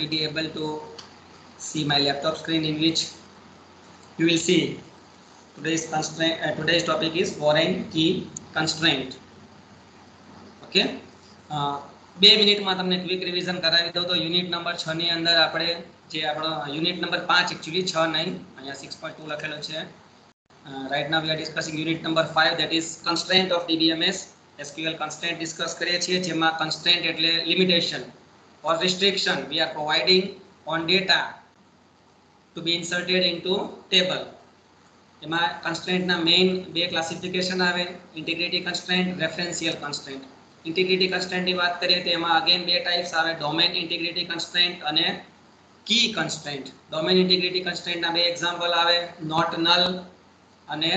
will be able to see my laptop screen in which you will see today's constraint uh, today's topic is foreign key constraint. Okay બે મિનિટમાં તમને quick revision કરાવી દઉં તો unit number છ ની અંદર આપણે જે આપણો યુનિટ નંબર પાંચ એકચ્યુઅલી છ નહીં અહીંયા સિક્સ પોઈન્ટ ટુ લખેલો છે. Right now we are discussing unit number five that is constraint of DBMS SQL constraint discuss કરીએ છીએ જેમાં કન્સ્ટ્રેન્ટ એટલે limitation or restriction we are providing on data to be inserted into table એમાં કન્સ્ટ્રેન્ટના main બે classification આવે integrity constraint referential constraint integrity કન્સ્ટ્રેન્ટની વાત કરીએ તો એમાં અગેન બે ટાઈપ્સ આવે ડોમેન ઇન્ટિગ્રિટી કન્સ્ટ્રેન્ટ અને કી કન્સ્ટ્રેન્ટ ડોમેન ઇન્ટિગ્રિટી કન્સ્ટ્રેન્ટના બે એક્ઝામ્પલ આવે નોટ નલ અને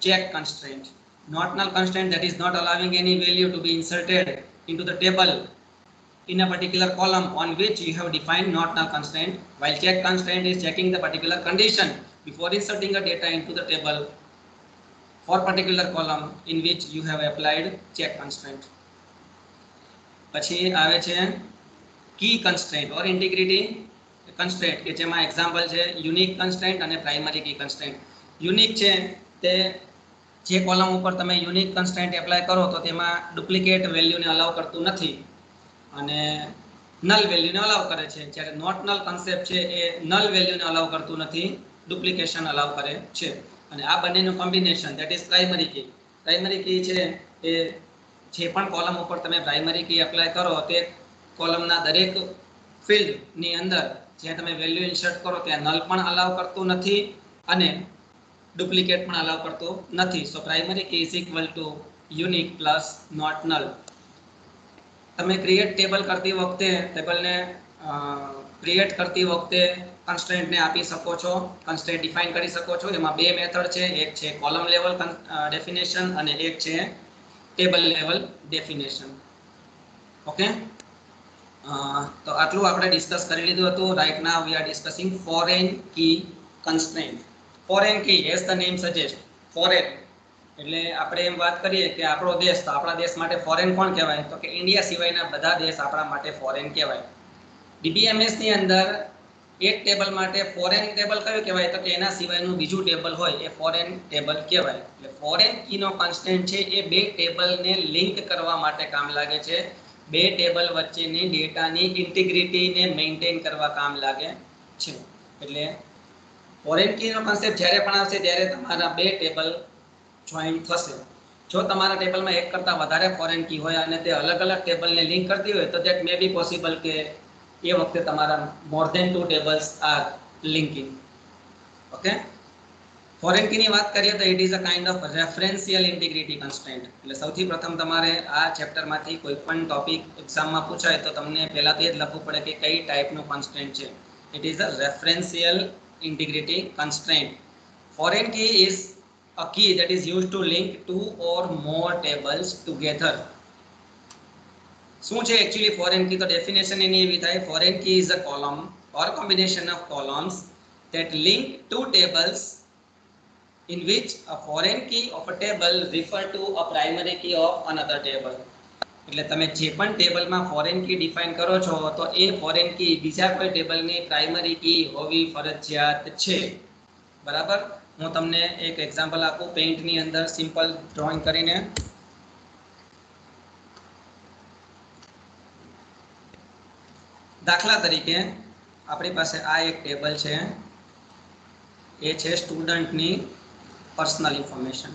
check constraint not null constraint that is not allowing any value to be inserted into the table. In a particular column on which you have defined not null constraint while check constraint is checking the particular condition before inserting the data into the table for particular column in which you have applied check constraint પછી આવે છે key constraint or integrity constraint કે જેમાં example છે unique constraint અને primary key constraint unique છે તે જે કોલમ ઉપર તમે યુનિક કન્સ્ટ્રેન્ટ એપ્લાય કરો તો તેમાં ડુપ્લિકેટ વેલ્યુને અલાઉ કરતું નથી અને નલ વેલ્યુને અલાવ કરે છે. જ્યારે નોટ નલ કન્સેપ્ટ છે, એ નલ વેલ્યુને અલાવ કરતું નથી. ડુપ્લિકેશન અલાવ કરે છે. અને આ બંનેનું combination that is primary key primary key છે એ જે પણ કોલમ ઉપર તમે પ્રાઇમરી કી એપ્લાય કરો, તે કોલમના દરેક ફિલ્ડની અંદર જ્યાં તમે વેલ્યુ ઇન્સર્ટ કરો, ત્યાં નલ પણ અલાઉ કરતું નથી અને ડુપ્લિકેટ પણ અલાવ કરતો નથી. So primary key is equal to unique plus not null તમે ક્રિએટ ટેબલ કરતી વખતે ટેબલને ક્રિએટ કરતી વખતે કન્સ્ટ્રેન્ટને આપી શકો છો. કન્સ્ટ્રેન્ટ ડિફાઇન કરી શકો છો. એમાં બે મેથડ છે. એક છે કોલમ લેવલ ડેફિનેશન અને એક છે ટેબલ લેવલ ડેફિનેશન ઓકે તો આટલું આપણે ડિસ્કસ કરી લીધું હતું. Right now we are discussing foreign key constraint foreign key as the name suggest foreign એટલે આપણે એમ વાત કરીએ કે આપણો દેશ, તો આપણા દેશ માટે ફોરેન કોણ કહેવાય? તો કે ઇન્ડિયા સિવાયના બધા દેશ આપણા માટે ફોરેન કહેવાય. ડીબીએમએસની અંદર એક ટેબલ માટે ફોરેન ટેબલ કયું કહેવાય? તો કે એના સિવાયનું બીજું ટેબલ હોય એ ફોરેન ટેબલ કહેવાય. એટલે ફોરેન કીનો કોન્સ્ટન્ટ છે એ બે ટેબલને લિંક કરવા માટે કામ લાગે છે. બે ટેબલ વચ્ચેની ડેટાની ઇન્ટિગ્રિટીને મેન્ટેન કરવા કામ લાગે છે. એટલે ફોરેન કીનો કન્સેપ્ટ જ્યારે પણ આવશે ત્યારે તમારા બે ટેબલ જોઈન થશે. જો તમારા ટેબલમાં એક કરતાં વધારે ફોરેન કી હોય અને તે અલગ અલગ ટેબલને લિંક કરતી હોય, તો દેટ મે બી પોસિબલ કે એ વખતે તમારા more than two tables are linking okay foreign કીની વાત કરીએ તો it is a kind of referential integrity constant એટલે સૌથી પ્રથમ તમારે આ ચેપ્ટરમાંથી કોઈ પણ ટોપિક એક્ઝામમાં પૂછાય, તો તમને પહેલાં તો એ જ લખવું પડે કે કઈ ટાઈપનું કન્સ્ટન્ટ છે. It is a referential integrity constant foreign key is a key that is used to link two or more tables together. શું છે એકચ્યુઅલી ફોરેન કી તો ડેફિનેશન એની એવી થાય foreign key is a column or combination of columns that link two tables in which a foreign key of a table refer to a primary key of another table. એટલે તમે જે પણ ટેબલમાં foreign key define કરો છો તો એ foreign key બીજા કોઈ ટેબલની પ્રાઇમરી કી હોવી ફરજિયાત છે બરાબર હું તમને એક એક્ઝામ્પલ આપું. પેઇન્ટની અંદર સિમ્પલ ડ્રોઈંગ કરીને. દાખલા તરીકે આપણી પાસે આ એક ટેબલ છે. એ છે સ્ટુડન્ટની પર્સનલ ઇન્ફોર્મેશન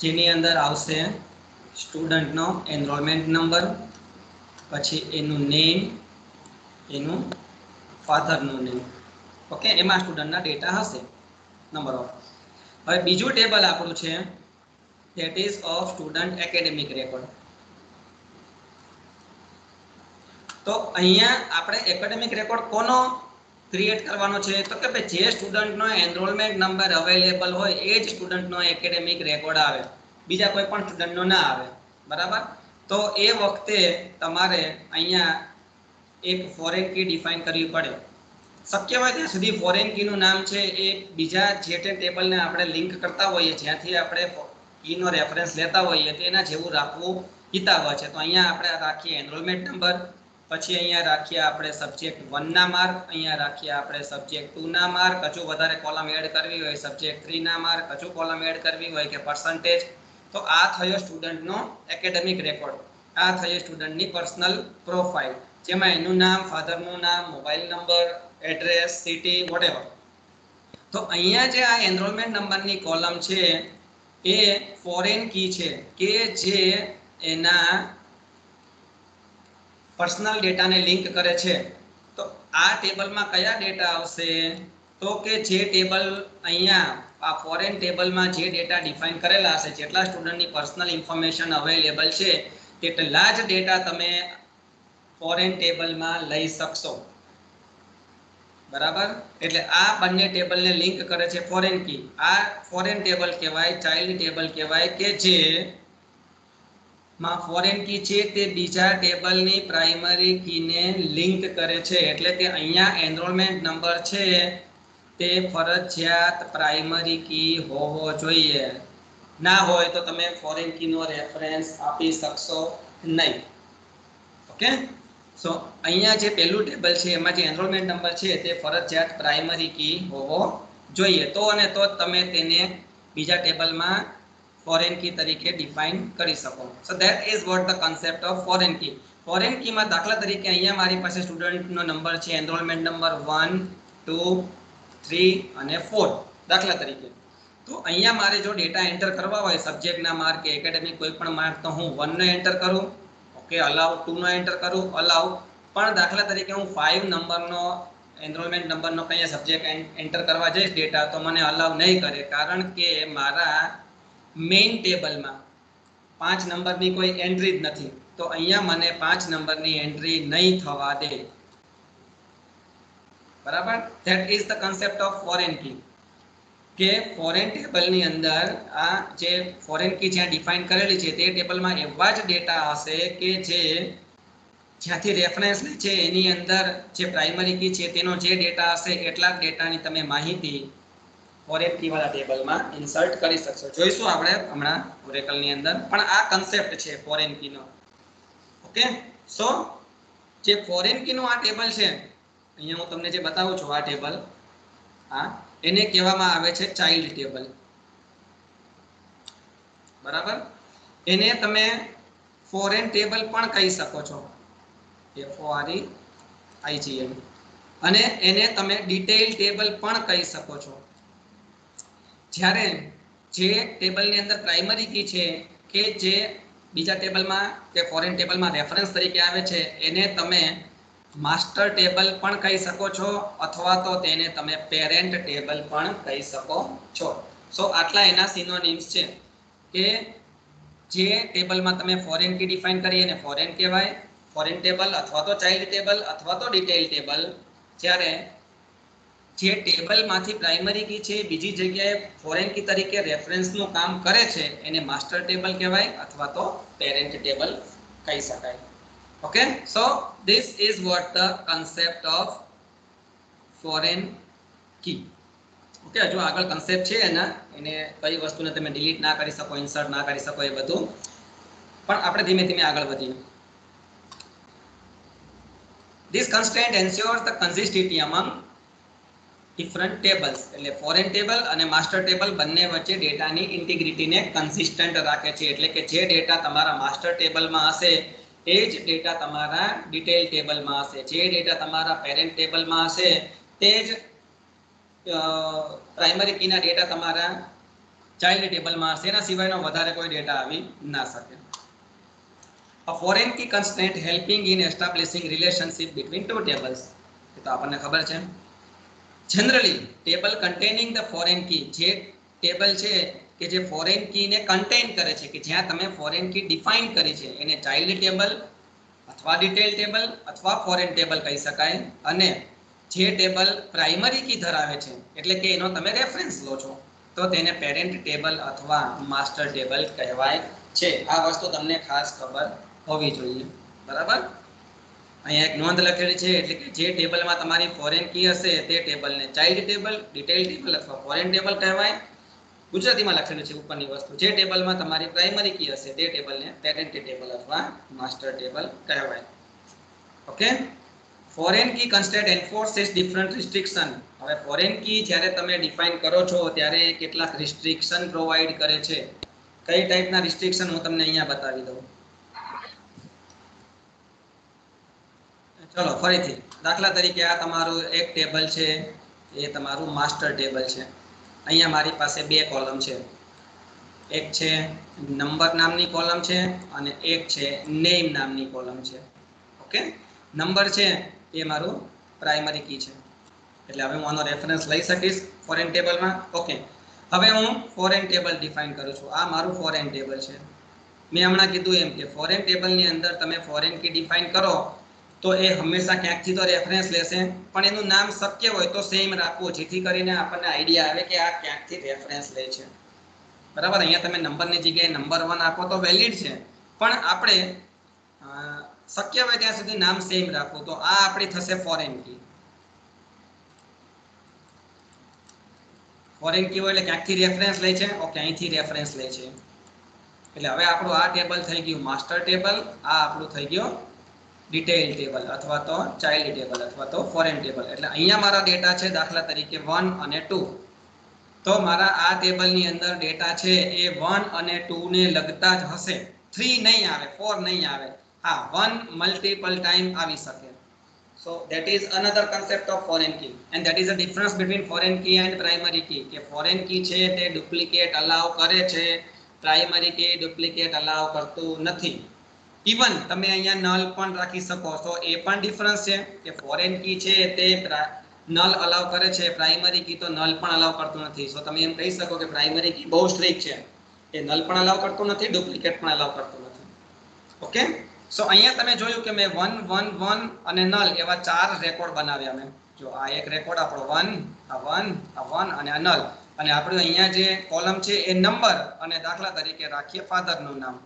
જેની અંદર આવશે સ્ટુડન્ટનો એનરોલમેન્ટ નંબર પછી એનું નેમ એનું ફાધરનું નેમ ઓકે એમાં સ્ટુડન્ટના ડેટા હશે. નંબર ઓફ હવે બીજું ટેબલ આપણું છે that is of student academic record તો અહીંયા આપણે એકેડેમિક રેકોર્ડ કોનો ક્રિએટ કરવાનો છે? તો કે ભાઈ જે સ્ટુડન્ટનો એનરોલમેન્ટ નંબર અવેલેબલ હોય, એ જ સ્ટુડન્ટનો એકેડેમિક રેકોર્ડ આવે. બીજા કોઈ પણ સ્ટુડન્ટનો ના આવે. બરાબર? તો એ વખતે તમારે અહીંયા એક ફોરેન કી ડિફાઇન કરવી પડે. શક્ય હોય ત્યાં સુધી ફોરેન કીનું નામ છે એ બીજા જે તે ટેબલને આપણે લિંક કરતા હોઈએ, જ્યાંથી આપણે કીનો રેફરન્સ લેતા હોઈએ, તો એના જેવું રાખવું હિતાવહ છે. તો અહીંયા આપણે રાખીએ એનરોલમેન્ટ નંબર પછી અહીંયા રાખીએ આપણે સબ્જેક્ટ વનના માર્ક અહીંયા રાખીએ આપણે સબ્જેક્ટ ટુના માર્ક હજુ વધારે કોલમ એડ કરવી હોય સબ્જેક્ટ થ્રીના માર્ક હજુ કોલમ એડ કરવી હોય કે પર્સન્ટેજ તો આ થયો સ્ટુડન્ટનો એકેડેમિક રેકોર્ડ આ થયો સ્ટુડન્ટની પર્સનલ પ્રોફાઇલ જેમાં એનું નામ ફાધરનું નામ mobile number address city whatever તો અહીંયા જે આ એનરોલમેન્ટ નંબરની કોલમ છે, એ ફોરેન કી છે કે જે એના પર્સનલ ડેટાને લિંક કરે છે. તો આ ટેબલમાં કયા ડેટા આવશે? તો કે જે ટેબલ અહીંયા, આ ફોરેન ટેબલમાં જે ડેટા ડિફાઇન કરેલા હશે, જેટલા સ્ટુડન્ટની પર્સનલ ઇન્ફોર્મેશન અવેલેબલ છે, તેટલા જ ડેટા તમે ફોરેન ટેબલમાં લઈ શકશો. બરાબર? એટલે આ બંને ટેબલને લિંક કરે છે ફોરેન કી. આ ફોરેન ટેબલ કહેવાય, ચાઇલ્ડ ટેબલ કહેવાય કે જે માં ફોરેન કી છે તે બીજા ટેબલની પ્રાઇમરી કીને લિંક કરે છે. એટલે કે અહીંયા એનરોલમેન્ટ નંબર છે. તે ફરજિયાત પ્રાઇમરી કી હોવો જોઈએ. ના હોય તો તમે ફોરેન કીનો રેફરન્સ આપી શકશો નહીં. ઓકે? સો અહીંયા જે પહેલું ટેબલ છે, એમાં જે એનરોલમેન્ટ નંબર છે, તે ફરજિયાત પ્રાઇમરી કી હોવો જોઈએ. તો અને તો તમે તેને બીજા ટેબલમાં ફોરેન કી તરીકે ડિફાઇન કરી શકો. So that is what the concept of foreign key foreign કીમાં દાખલા તરીકે અહીંયા મારી પાસે સ્ટુડન્ટનો નંબર છે enrolment number one two three અને ફોર દાખલા તરીકે. તો અહીંયા મારે જો ડેટા એન્ટર કરવા હોય સબ્જેક્ટના માર્ક કે એકેડેમિક કોઈ પણ માર્ક તો હું વનનો એન્ટર કરું. ઓકે અલાઉ ટુનો એન્ટર કરું અલાઉ પણ દાખલા તરીકે હું ફાઇવ નંબરનો એનરોલમેન્ટ નંબરનો કંઈ સબ્જેક્ટ એન્ટર કરવા જઈશ ડેટા તો મને અલાઉ નહીં કરે. કારણ કે મારા મેઇન ટેબલમાં પાંચ નંબરની કોઈ એન્ટ્રી જ નથી. તો અહીંયા મને પાંચ નંબરની એન્ટ્રી નહીં થવા દે. બરાબર? That is the concept of foreign key કે ફોરેન ટેબલની અંદર આ જે ફોરેન કી જ્યાં ડિફાઇન કરેલી છે તે ટેબલમાં એવા જ ડેટા હશે કે જે જ્યાંથી રેફરન્સ લે છે એની અંદર જે પ્રાઇમરી કી છે તેનો જે ડેટા હશે એટલા જ ડેટાની તમે માહિતી ફોરેન કીવાળા ટેબલમાં ઇન્સર્ટ કરી શકશો. જોઈશું આપણે હમણાં ઓરેકલની અંદર. પણ આ કન્સેપ્ટ છે ફોરેન કીનો ઓકે સો જે ફોરેન કીનું આ ટેબલ છે, અહીંયા હું તમને જે બતાવું છું આ ટેબલ આ એને કહેવામાં આવે છે ચાઇલ્ડ ટેબલ બરાબર? એને તમે ફોરેન ટેબલ પણ કહી શકો છો. એફ ઓ આર આઈજીએમ અને એને તમે ડિટેઇલ ટેબલ પણ કહી શકો છો. જ્યારે જે ટેબલની અંદર પ્રાઇમરી કી છે કે જે બીજા ટેબલમાં કે ફોરેન ટેબલમાં રેફરન્સ તરીકે આવે છે, એને તમે માસ્ટર ટેબલ પણ કહી શકો છો, અથવા તો તેને તમે પેરેન્ટ ટેબલ પણ કહી શકો છો. સો આટલા એના સિનોનિમ્સ છે કે જે ટેબલમાં તમે ફોરેન કી ડિફાઇન કરી અને ફોરેન કહેવાય. ફોરેન ટેબલ અથવા તો ચાઇલ્ડ ટેબલ અથવા તો ડિટેલ ટેબલ જ્યારે જે ટેબલમાંથી પ્રાઇમરી કી છે, બીજી જગ્યાએ ફોરેન કી તરીકે રેફરન્સનું કામ કરે છે, એને માસ્ટર ટેબલ કહેવાય અથવા તો પેરેન્ટ ટેબલ કહી શકાય. Okay so this is what the concept of foreign key. Okay હજુ આગળ કન્સેપ્ટ છે એના. એને કઈ વસ્તુને તમે ડિલીટ ના કરી શકો ઇન્સર્ટ ના કરી શકો, એ બધું. પણ આપણે ધીમે ધીમે આગળ વધીએ. This constraint ensures the consistency among different tables એટલે ફોરેન ટેબલ અને માસ્ટર ટેબલ બંને વચ્ચે ડેટાની ઇન્ટિગ્રિટીને કન્સિસ્ટન્ટ રાખે છે. એટલે કે જે ડેટા તમારા માસ્ટર ટેબલમાં હશે એ જ ડેટા તમારા ડિટેલ ટેબલમાં હશે. જે ડેટા તમારા પેરેન્ટ ટેબલમાં હશે, તે જ પ્રાઇમરી કીના ડેટા તમારા ચાઇલ્ડ ટેબલમાં હશે. એના સિવાયનો વધારે કોઈ ડેટા આવી ના શકે. A foreign key constant helping in establishing relationship between two tables એ તો આપણને ખબર છે. Generally table containing the foreign key જે ટેબલ છે કે જે ફોરેન કીને કન્ટેન કરે છે, કે જ્યાં તમે ફોરેન કી ડિફાઇન કરી છે, એને ચાઇલ્ડ ટેબલ અથવા ડિટેલ ટેબલ અથવા ફોરેન ટેબલ કહી શકાય. અને જે ટેબલ પ્રાઇમરી કી ધરાવે છે, એટલે કે એનો તમે રેફરન્સ લો છો, તો તેને પેરેન્ટ ટેબલ અથવા માસ્ટર ટેબલ કહેવાય છે. આ વસ્તુ તમને ખાસ ખબર હોવી જોઈએ. બરાબર? અહીંયા એક નોંધ લખેલી છે, એટલે કે જે ટેબલમાં તમારી ફોરેન કી હશે, તે ટેબલને ચાઇલ્ડ ટેબલ ડિટેલ ટેબલ અથવા ફોરેન ટેબલ કહેવાય. ગુજરાતીમાં લખેલું છે ઉપરની વસ્તુ. જે ટેબલમાં તમારી પ્રાઇમરી કી હશે તે ટેબલને પેરેન્ટ ટેબલ અથવા માસ્ટર ટેબલ કહેવાય. Okay foreign key constant enforces different restriction હવે ફોરેન કી જ્યારે તમે ડિફાઇન કરો છો ત્યારે કેટલાક રિસ્ટ્રિક્શન પ્રોવાઈડ કરે છે. કઈ ટાઈપના રિસ્ટ્રિક્શન હું તમને અહીંયા બતાવી દઉં. ચલો, ફરીથી. દાખલા તરીકે આ તમારું એક ટેબલ છે, એ તમારું માસ્ટર ટેબલ છે. અહીંયા મારી પાસે બે કોલમ છે. એક છે નંબર નામની કોલમ છે અને એક છે નેમ નામની કોલમ છે. ઓકે? નંબર છે એ મારું પ્રાઇમરી કી છે. એટલે હવે હું આનો રેફરન્સ લઈ શકીશ ફોરેન ટેબલમાં. ઓકે. હવે હું ફોરેન ટેબલ ડિફાઇન કરું છું. આ મારું ફોરેન ટેબલ છે. મેં હમણાં કીધું એમ કે ફોરેન ટેબલની અંદર તમે ફોરેન કી ડિફાઇન કરો તો એ હંમેશા ક્યાંકથી તો રેફરન્સ લેશે. પણ એનું નામ શક્ય હોય તો સેમ રાખવું, જેથી કરીને આપણને આઈડિયા આવે કે આ ક્યાંકથી રેફરન્સ લે છે. બરાબર? અહીંયા તમે નંબરની જગ્યાએ નંબર વન આપો તો વેલિડ છે. પણ આપણે શક્ય હોય ત્યાં સુધી નામ સેમ રાખવું તો આ આપણી થશે ફોરેન કી ફોરેન કી હોય એટલે ક્યાંકથી રેફરન્સ લે છે? ઓકે અહીંથી રેફરન્સ લે છે. એટલે હવે આપણું આ ટેબલ થઈ ગયું માસ્ટર ટેબલ આ આપણું થઈ ગયું ડિટેઇલ ટેબલ અથવા તો ચાઇલ્ડ ટેબલ અથવા તો ફોરેન ટેબલ એટલે અહીંયા મારા ડેટા છે દાખલા તરીકે વન અને ટુ તો મારા આ ટેબલની અંદર ડેટા છે એ વન અને ટુ ને લગતા જ હશે. થ્રી નહીં આવે ફોર નહીં આવે. હા વન મલ્ટિપલ ટાઈમ આવી શકે. So that is another concept of foreign key and that is a difference between foreign key and primary key કે ફોરેન કી છે તે ડુપ્લિકેટ અલાવ કરે છે પ્રાઇમરી કી ડુપ્લિકેટ અલાવ કરતું નથી. ઇવન તમે અહીંયા નલ પણ રાખી શકો. છો એ પણ ડિફરન્સ છે કે ફોરેન કી છે તે નલ અલાવ કરે છે. પ્રાઇમરી કી તો નલ પણ અલાવ કરતું નથી. સો તમે એમ કહી શકો કે પ્રાઇમરી કી બહુ સ્ટ્રિક્ટ છે. એ નલ પણ અલાવ કરતું નથી ડુપ્લિકેટ પણ અલાવ કરતું નથી. ઓકે સો અહીંયા તમે જોયું કે મેં વન વન વન અને નલ એવા ચાર રેકોર્ડ બનાવ્યા મેં. જો આ એક રેકોર્ડ આપણો વન આ વન આ વન અને આ નલ અને આપણું અહીંયા જે કોલમ છે એ નંબર અને દાખલા તરીકે રાખીએ ફાધરનું નામ.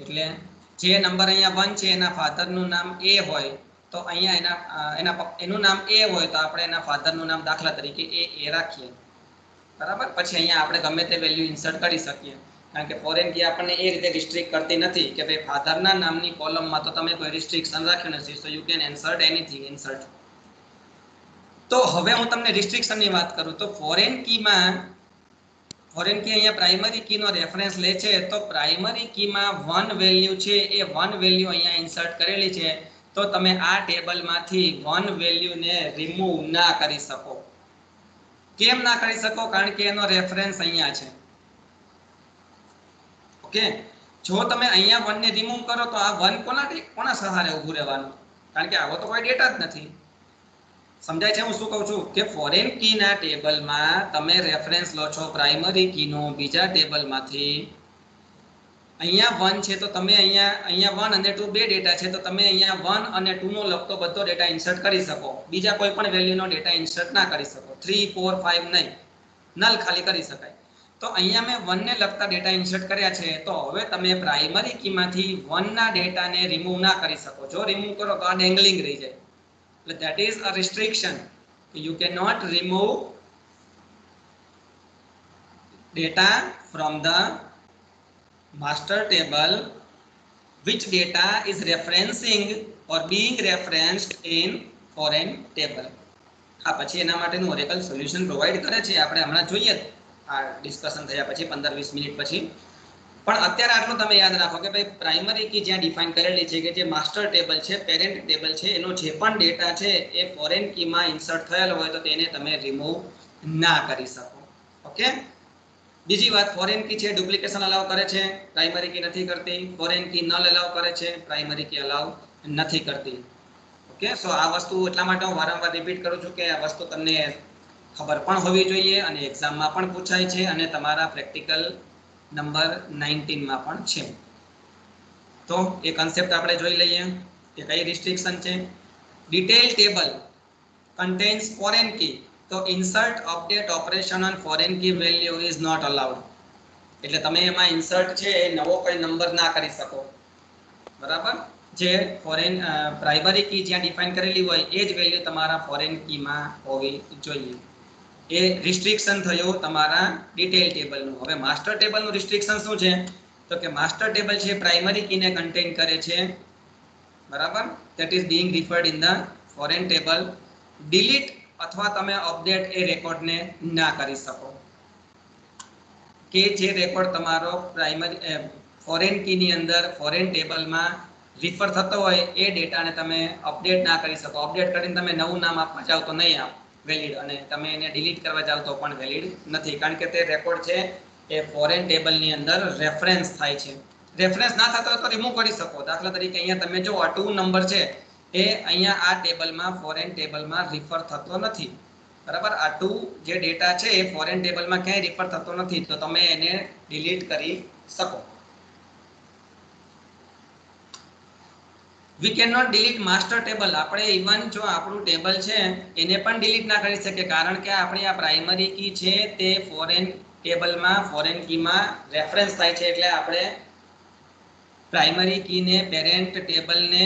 એટલે જે નંબર અહીંયા વન છે, એના ફાધરનું નામ એ હોય, તો અહીંયા એના એના એનું નામ એ હોય, તો આપણે એના ફાધરનું નામ દાખલા તરીકે એ એ રાખીએ. બરાબર? પછી અહીંયા આપણે ગમે તે વેલ્યુ ઇન્સર્ટ કરી શકીએ. કારણ કે ફોરેન કી આપણને એ રીતે રિસ્ટ્રિક્ટ કરતી નથી કે ભાઈ ફાધરના નામની કોલમમાં તો તમે કોઈ રિસ્ટ્રિક્શન રાખ્યું નથી so you can insert anything insert તો હવે હું તમને રિસ્ટ્રિક્શનની વાત કરું. તો ફોરેન કીમાં ફોરેન કી અહીંયા પ્રાઇમરી કીનો રેફરન્સ લે છે, તો પ્રાઇમરી કીમાં વન વેલ્યુ છે, એ વન વેલ્યુ અહીંયા ઇન્સર્ટ કરેલી છે, તો તમે આ ટેબલમાંથી વન વેલ્યુને રિમૂવ ના કરી શકો. કેમ ના કરી શકો? કારણ કે એનો રેફરન્સ અહીંયા છે. ઓકે? જો તમે અહીંયા વનને રિમૂવ કરો, તો આ વન કોના કોના સહારે ઊભું રહેવાનું? કારણ કે આવો તો કોઈ ડેટા જ નથી. સમજાય છે હું શું કહું છું? કે ફોરેન કીના ટેબલમાં તમે રેફરન્સ લો છો પ્રાઇમરી કીનો બીજા ટેબલમાંથી અહીંયા વન છે તો તમે અહીંયા અહીંયા વન અને ટુ બે ડેટા છે તો તમે અહીંયા વન અને ટુ નો લગતો બધો ડેટા ઇન્સર્ટ કરી શકો. બીજા કોઈ પણ વેલ્યુનો ડેટા ઇન્સર્ટ ના કરી શકો. થ્રી ફોર ફાઈવ નહીં. નલ ખાલી કરી શકાય. તો અહીંયા મેં વનને લગતા ડેટા ઇન્સર્ટ કર્યા છે તો હવે તમે પ્રાઇમરી કીમાંથી વનના ડેટાને રિમૂવ ના કરી શકો. જો રિમૂવ કરો તો આ ડેંગલિંગ રહી જાય. એટલે that is a restriction you cannot remove data from the master table which data is referencing or being referenced in foreign table આ પછી એના માટેનું ઓરેકલ સોલ્યુશન પ્રોવાઈડ કરે છે આપણે હમણાં જોઈએ આ ડિસ્કશન થયા પછી પંદર વીસ મિનિટ પછી પણ અત્યારે આટલું તમે યાદ રાખો કે ભાઈ પ્રાઇમરી કી જ્યાં ડિફાઇન કરેલી છે કે જે માસ્ટર ટેબલ છે પેરેન્ટ ટેબલ છે, એનો જે પણ ડેટા છે, એ ફોરેન કીમાં ઇન્સર્ટ થયેલો હોય તો તેને તમે રિમૂવ ના કરી શકો. ઓકે બીજી વાત ફોરેન કી છે ડુપ્લિકેશન અલાઉ કરે છે પ્રાઇમરી કી નથી કરતી. ફોરેન કી નલ અલાઉ કરે છે પ્રાઇમરી કી અલાઉ નથી કરતી. ઓકે સો આ વસ્તુ એટલા માટે હું વારંવાર રિપીટ કરું છું કે આ વસ્તુ તમને ખબર પણ હોવી જોઈએ અને એક્ઝામમાં પણ પૂછાય છે અને તમારા પ્રેક્ટિકલ નંબર નાઇન્ટીનમાં પણ છે. તો એ કન્સેપ્ટ આપણે જોઈ લઈએ કે કઈ રિસ્ટ્રિક્શન છે. Detail table contains foreign key તો insert update operation on foreign key value is not allowed એટલે તમે એમાં ઇન્સર્ટ છે એ નવો કોઈ નંબર ના કરી શકો. બરાબર? જે ફોરેન પ્રાઇમરી કી જ્યાં ડિફાઇન કરેલી હોય એ જ વેલ્યુ તમારા ફોરેન કીમાં હોવી જોઈએ. એ રિસ્ટ્રિક્શન થયું તમારા ડિટેલ ટેબલનું હવે માસ્ટર ટેબલનું રિસ્ટ્રિક્શન શું છે? તો કે માસ્ટર ટેબલ છે પ્રાઇમરી કીને કન્ટેન કરે છે. બરાબર? That is being referred in the foreign table delete અથવા તમે અપડેટ એ રેકોર્ડને ના કરી શકો. કે જે રેકોર્ડ તમારો પ્રાઇમરી ફોરેન કીની અંદર ફોરેન ટેબલમાં રિફર થતો હોય, એ ડેટાને તમે અપડેટ ના કરી શકો. અપડેટ કરીને તમે નવું નામ આપવા જાઓ તો નહીં આપ. વેલિડ અને તમે એને ડિલીટ કરવા જાવ તો પણ વેલિડ નથી. કારણ કે તે રેકોર્ડ છે એ ફોરેન ટેબલની અંદર રેફરન્સ થાય છે. રેફરન્સ ના થતો તો રિમૂવ કરી શકો. દાખલા તરીકે અહીંયા તમે જો આ નંબર છે એ અહીંયા આ ટેબલમાં ફોરેન ટેબલમાં રિફર થતો નથી. બરાબર? આ જે ડેટા છે એ ફોરેન ટેબલમાં ક્યાંય રિફર થતો નથી. તો તમે એને ડિલીટ કરી શકો. We can not delete master table આપણે ઇવન જો આપણું ટેબલ છે, એને પણ ડિલીટ ના કરી શકીએ. કારણ કે આપણી આ પ્રાઇમરી કી છે, તે ફોરેન ટેબલમાં ફોરેન કીમાં રેફરન્સ થાય છે. એટલે આપણે પ્રાઇમરી કીને પેરેન્ટ ટેબલને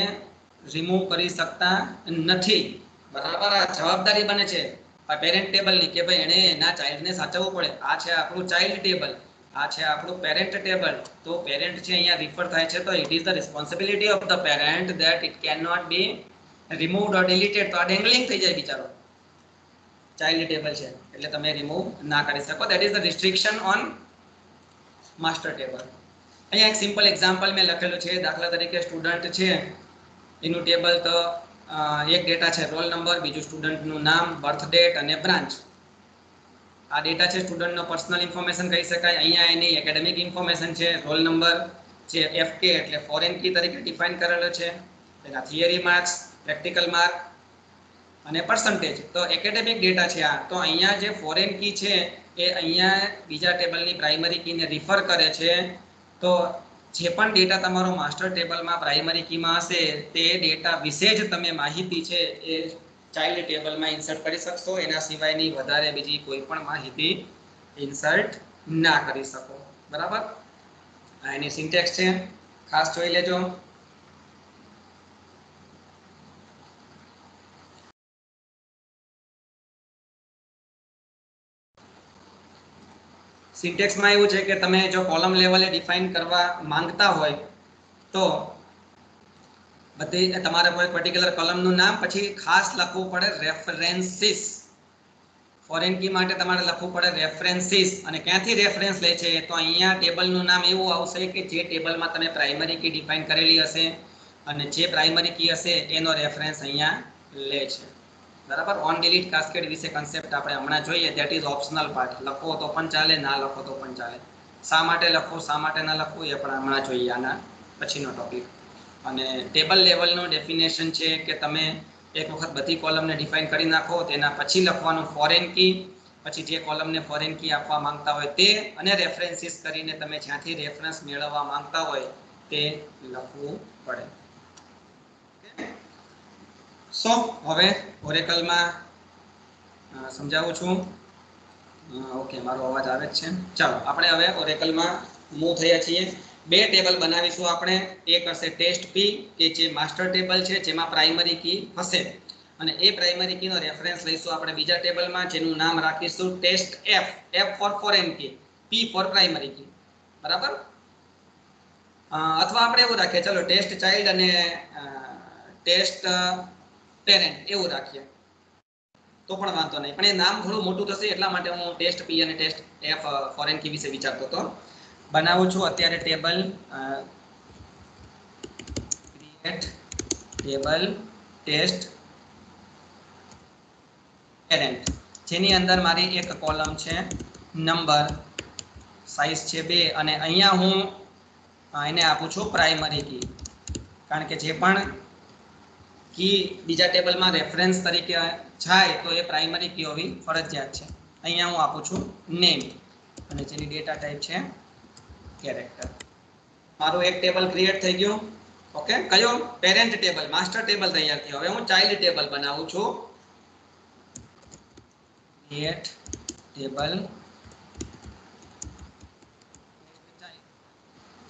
રિમૂવ કરી શકતા નથી. બરાબર? આ જવાબદારી બને છે. આ પેરેન્ટ ટેબલની કે ભાઈ એણે એના ચાઇલ્ડને સાચવવું પડે. આ છે આપણું ચાઇલ્ડ ટેબલ આ છે આપણું પેરેન્ટ ટેબલ તો પેરેન્ટ છે અહીંયા રિફર થાય છે, તો it is the responsibility of the parent that it can not be removed or deleted તો આ ડેંગલિંગ થઈ જાય બિચારો. ચાઇલ્ડ ટેબલ છે. એટલે તમે રિમૂવ ના કરી શકો. That is the restriction on master table અહીંયા એક સિમ્પલ એક્ઝામ્પલ મેં લખેલું છે. દાખલા તરીકે સ્ટુડન્ટ છે. એનું ટેબલ તો એક ડેટા છે. રોલ નંબર બીજું સ્ટુડન્ટનું નામ બર્થ ડેટ અને બ્રાન્ચ આ ડેટા છે સ્ટુડન્ટનો પર્સનલ ઇન્ફોર્મેશન કહી શકાય. અહીંયા એની એકેડેમિક ઇન્ફોર્મેશન છે રોલ નંબર છે એફ કે એટલે ફોરેન કી તરીકે ડિફાઇન કરેલો છે. તેના થિયરી માર્ક્સ પ્રેક્ટિકલ માર્ક અને પર્સન્ટેજ તો એકેડેમિક ડેટા છે આ. તો અહીંયા જે ફોરેન કી છે, એ અહીંયા બીજા ટેબલની પ્રાઇમરી કીને રિફર કરે છે. તો જે પણ ડેટા તમારો માસ્ટર ટેબલમાં પ્રાઇમરી કીમાં હશે, તે ડેટા વિશે જ તમે માહિતી છે, એ ચાઇલ્ડ ટેબલમાં ઇન્સર્ટ કરી શકશો. એના સિવાયની વધારે બીજી કોઈ પણ માહિતી ઇન્સર્ટ ના કરી શકો. બરાબર? એની સિન્ટેક્સ છે. ખાસ જોઈ લેજો. સિન્ટેક્સમાં એવું છે કે તમે જો કોલમ લેવલે ડિફાઇન કરવા માંગતા હોય તો બધી તમારે કોઈ પર્ટિક્યુલર કોલમનું નામ, પછી ખાસ લખવું પડે રેફરન્સીસ ફોરેન કી માટે તમારે લખવું પડે રેફરન્સીસ અને ક્યાંથી રેફરન્સ લે છે? તો અહીંયા ટેબલનું નામ એવું આવશે કે જે ટેબલમાં તમે પ્રાઇમરી કી ડિફાઇન કરેલી હશે અને જે પ્રાઇમરી કી હશે એનો રેફરન્સ અહીંયા લે છે. બરાબર? ઓન ડિલીટ કાસ્કેડ વિશે કન્સેપ્ટ આપણે હમણાં જોઈએ ધેટ ઇઝ ઓપ્શનલ પાર્ટ લખો તો પણ ચાલે, ના લખો તો પણ ચાલે. શા માટે લખો, શા માટે ના લખવું એ પણ હમણાં જોઈએ આના પછીનો ટોપિક અને ટેબલ લેવલનું ડેફિનેશન છે કે તમે એક વખત બધી કોલમને ડિફાઇન કરી નાખો, તેના પછી લખવાનું ફોરેન કી પછી જે કોલમને ફોરેન કી આપવા માંગતા હોય તે અને રેફરન્સીસ કરીને તમે જ્યાંથી રેફરન્સ મેળવવા માંગતા હોય તે લખવું પડે. સો હવે ઓરેકલમાં સમજાવું છું. ઓકે મારો અવાજ આવે જ છે. ચાલો, આપણે હવે ઓરેકલમાં મૂવ થયા છીએ. બે ટેબલ બનાવીશું આપણે. એક હશે ટેસ્ટ પી, કે જે માસ્ટર ટેબલ છે, જેમાં પ્રાઇમરી કી હશે. અને એ પ્રાઇમરી કીનો રેફરન્સ લઈશું આપણે બીજા ટેબલમાં, જેનું નામ રાખીશું test F. F for foreign key. P for primary key. બરાબર? અથવા આપણે એવું રાખીએ, ચલો ટેસ્ટ ચાઇલ્ડ અને ટેસ્ટ પેરેન્ટ એવું રાખીએ. તો પણ વાંધો નહીં. પણ એ નામ થોડું મોટું થશે, એટલા માટે હું ટેસ્ટ પી અને ટેસ્ટ એફ ફોરેન કી વિશે વિચારતો હતો. બનાવું છું અત્યારે table create table test parent જેની અંદર મારી એક કોલમ છે નંબર સાઇઝ છે બે, અને અહીંયા હું એને આપું છું પ્રાઇમરી કી કારણ કે જે પણ કી બીજા ટેબલમાં રેફરન્સ તરીકે જાય, તો એ પ્રાઇમરી કી હોવી ફરજિયાત છે. અહીંયા હું આપું છું નેમ અને જેની ડેટા ટાઈપ છે કેરેક્ટર મારું એક ટેબલ ક્રિએટ થઈ ગયું. ઓકે કયો? પેરેન્ટ ટેબલ માસ્ટર ટેબલ તૈયાર થયો. હવે હું ચાઇલ્ડ ટેબલ બનાવું છું. ક્રિએટ ટેબલ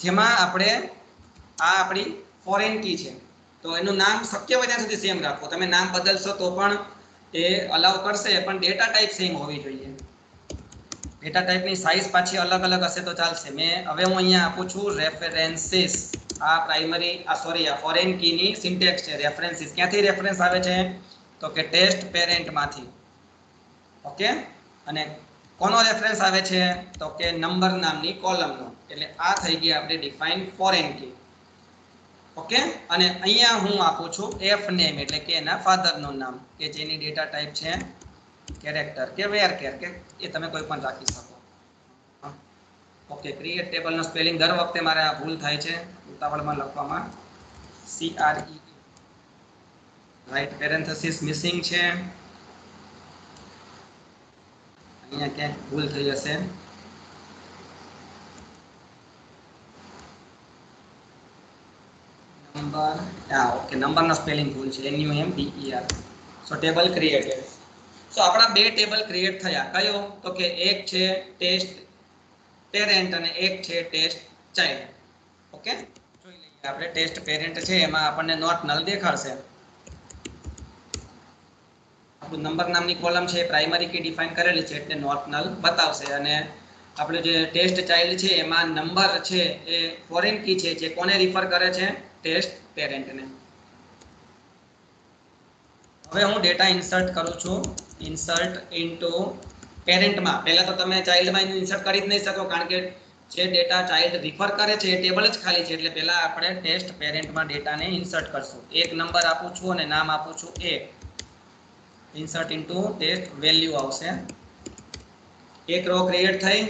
જેમાં આપણે આ આપણી ફોરેન કી છે. તો એનું નામ શક્ય હોય ત્યાં સુધી સેમ રાખો. તમે નામ બદલશો તો પણ એ અલાઉ કરશે, પણ ડેટા ટાઈપ સેમ હોવી જોઈએ. ડેટા ટાઈપની સાઇઝ પાછી અલગ અલગ હશે તો ચાલશે. મેં હવે હું અહીંયા આપું છું રેફરન્સીસ આ પ્રાઇમરી આ સોરી આ ફોરેન કીની સિન્ટેક્સ છે રેફરન્સીસ ક્યાંથી રેફરન્સ આવે છે? તો કે ટેસ્ટ પેરેન્ટમાંથી ઓકે? અને કોનો રેફરન્સ આવે છે? તો કે નંબર નામની કોલમનો એટલે આ થઈ ગઈ આપણે ડિફાઇન ફોરેન કી ઓકે? અને અહીંયા હું આપું છું એફ નેમ એટલે કે એના ફાધરનું નામ, કે જેની ડેટા ટાઈપ છે કેરેક્ટર કે વેર કેર કે એ તમે કોઈ પણ રાખી શકો. ઓકે ક્રિએટ ટેબલનો સ્પેલિંગ દર વખતે મારે આ ભૂલ થાય છે. ઉતાવળમાં લખવામાં C R E right parenthesis missing છે. અહીંયા ક્યાંક ભૂલ થઈ હશે. નંબર હા ઓકે નંબરનો સ્પેલિંગ ભૂલ છે. N U M D E R so table created so આપણા બે ટેબલ ક્રિએટ થયા. કયો? તો કે એક છે ટેસ્ટ પેરેન્ટ અને એક છે ટેસ્ટ ચાઇલ્ડ. ઓકે જોઈ લઈએ આપણે ટેસ્ટ પેરેન્ટ છે, એમાં આપણને નોટ નલ દેખાડશે. આપણું નંબર નામની કોલમ છે, પ્રાઇમરી કી ડિફાઇન કરેલી છે, એટલે નોટ નલ બતાવશે. અને આપણે જે ટેસ્ટ ચાઇલ્ડ છે, એમાં નંબર છે એ ફોરેન કી છે, જે કોને રિફર કરે છે? ટેસ્ટ પેરેન્ટને. હવે હું ડેટા ઇન્સર્ટ કરું છું. ઇન્સર્ટ ઇનટુ પેરેન્ટમાં પહેલાં તો તમે ચાઇલ્ડમાં ઇન્સર્ટ કરી જ નહીં શકો, કારણ કે જે ડેટા ચાઇલ્ડ રિફર કરે છે એ ટેબલ જ ખાલી છે. એટલે પહેલાં આપણે ટેસ્ટ પેરેન્ટમાં ડેટાને ઇન્સર્ટ કરશું. એક નંબર આપું છું અને નામ આપું છું એ ઇન્સર્ટ ઇનટુ ટેસ્ટ વેલ્યુ આવશે. એક રો ક્રિએટ થઈ.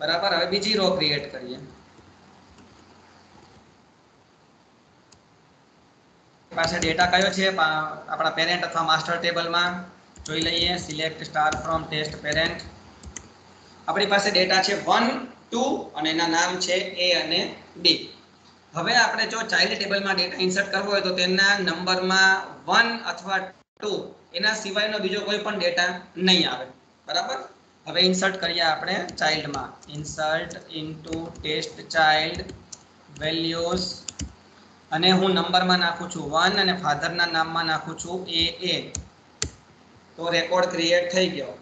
બરાબર? હવે બીજી રો ક્રિએટ કરીએ. પાસે ડેટા કયો છે? આપણા પેરેન્ટ અથવા માસ્ટર ટેબલમાં જોઈ લઈએ. Select star from test parent આપણી પાસે ડેટા છે વન ટુ અને એના નામ છે એ અને બી હવે આપણે જો ચાઇલ્ડ ટેબલમાં ડેટા ઇન્સર્ટ કરવો હોય તો તેના નંબરમાં વન અથવા ટુ એના સિવાયનો બીજો કોઈ પણ ડેટા નહીં આવે. બરાબર? હવે ઇન્સર્ટ કરીએ આપણે ચાઇલ્ડમાં insert into test child values અને હું નંબરમાં નાખું છું વન અને ફાધરના નામમાં નાખું છું એ એ. તો રેકોર્ડ ક્રિએટ થઈ ગયો.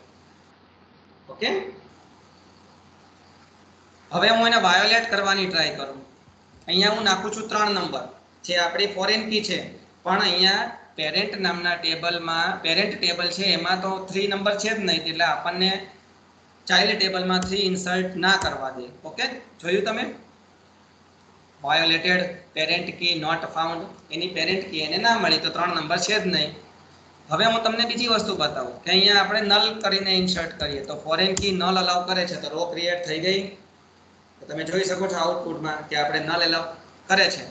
ઓકે? હવે હું એને વાયોલેટ કરવાની ટ્રાય કરું. અહીંયા હું નાખું છું ત્રણ નંબર. જે આપણી ફોરેન કી છે. પણ અહીંયા પેરેન્ટ નામના ટેબલમાં, પેરેન્ટ ટેબલ છે, એમાં તો થ્રી નંબર છે જ નહીં, એટલે આપણને ચાઇલ્ડ ટેબલમાં થ્રી ઇન્સર્ટ ના કરવા દે. ઓકે? જોયું તમે? Violated parent key not found any parent key એને ના મળી, તો ત્રણ નંબર છે જ નહીં. હવે હું તમને બીજી વસ્તુ બતાવું કે અહીંયા આપણે નલ કરીને ઇન્સર્ટ કરીએ. તો ફોરેન કી નલ અલાઉ કરે છે, તો રો ક્રિએટ થઈ ગઈ. તમે જોઈ શકો છો આઉટપુટમાં કે આપણે નલ અલાઉ કરે છે.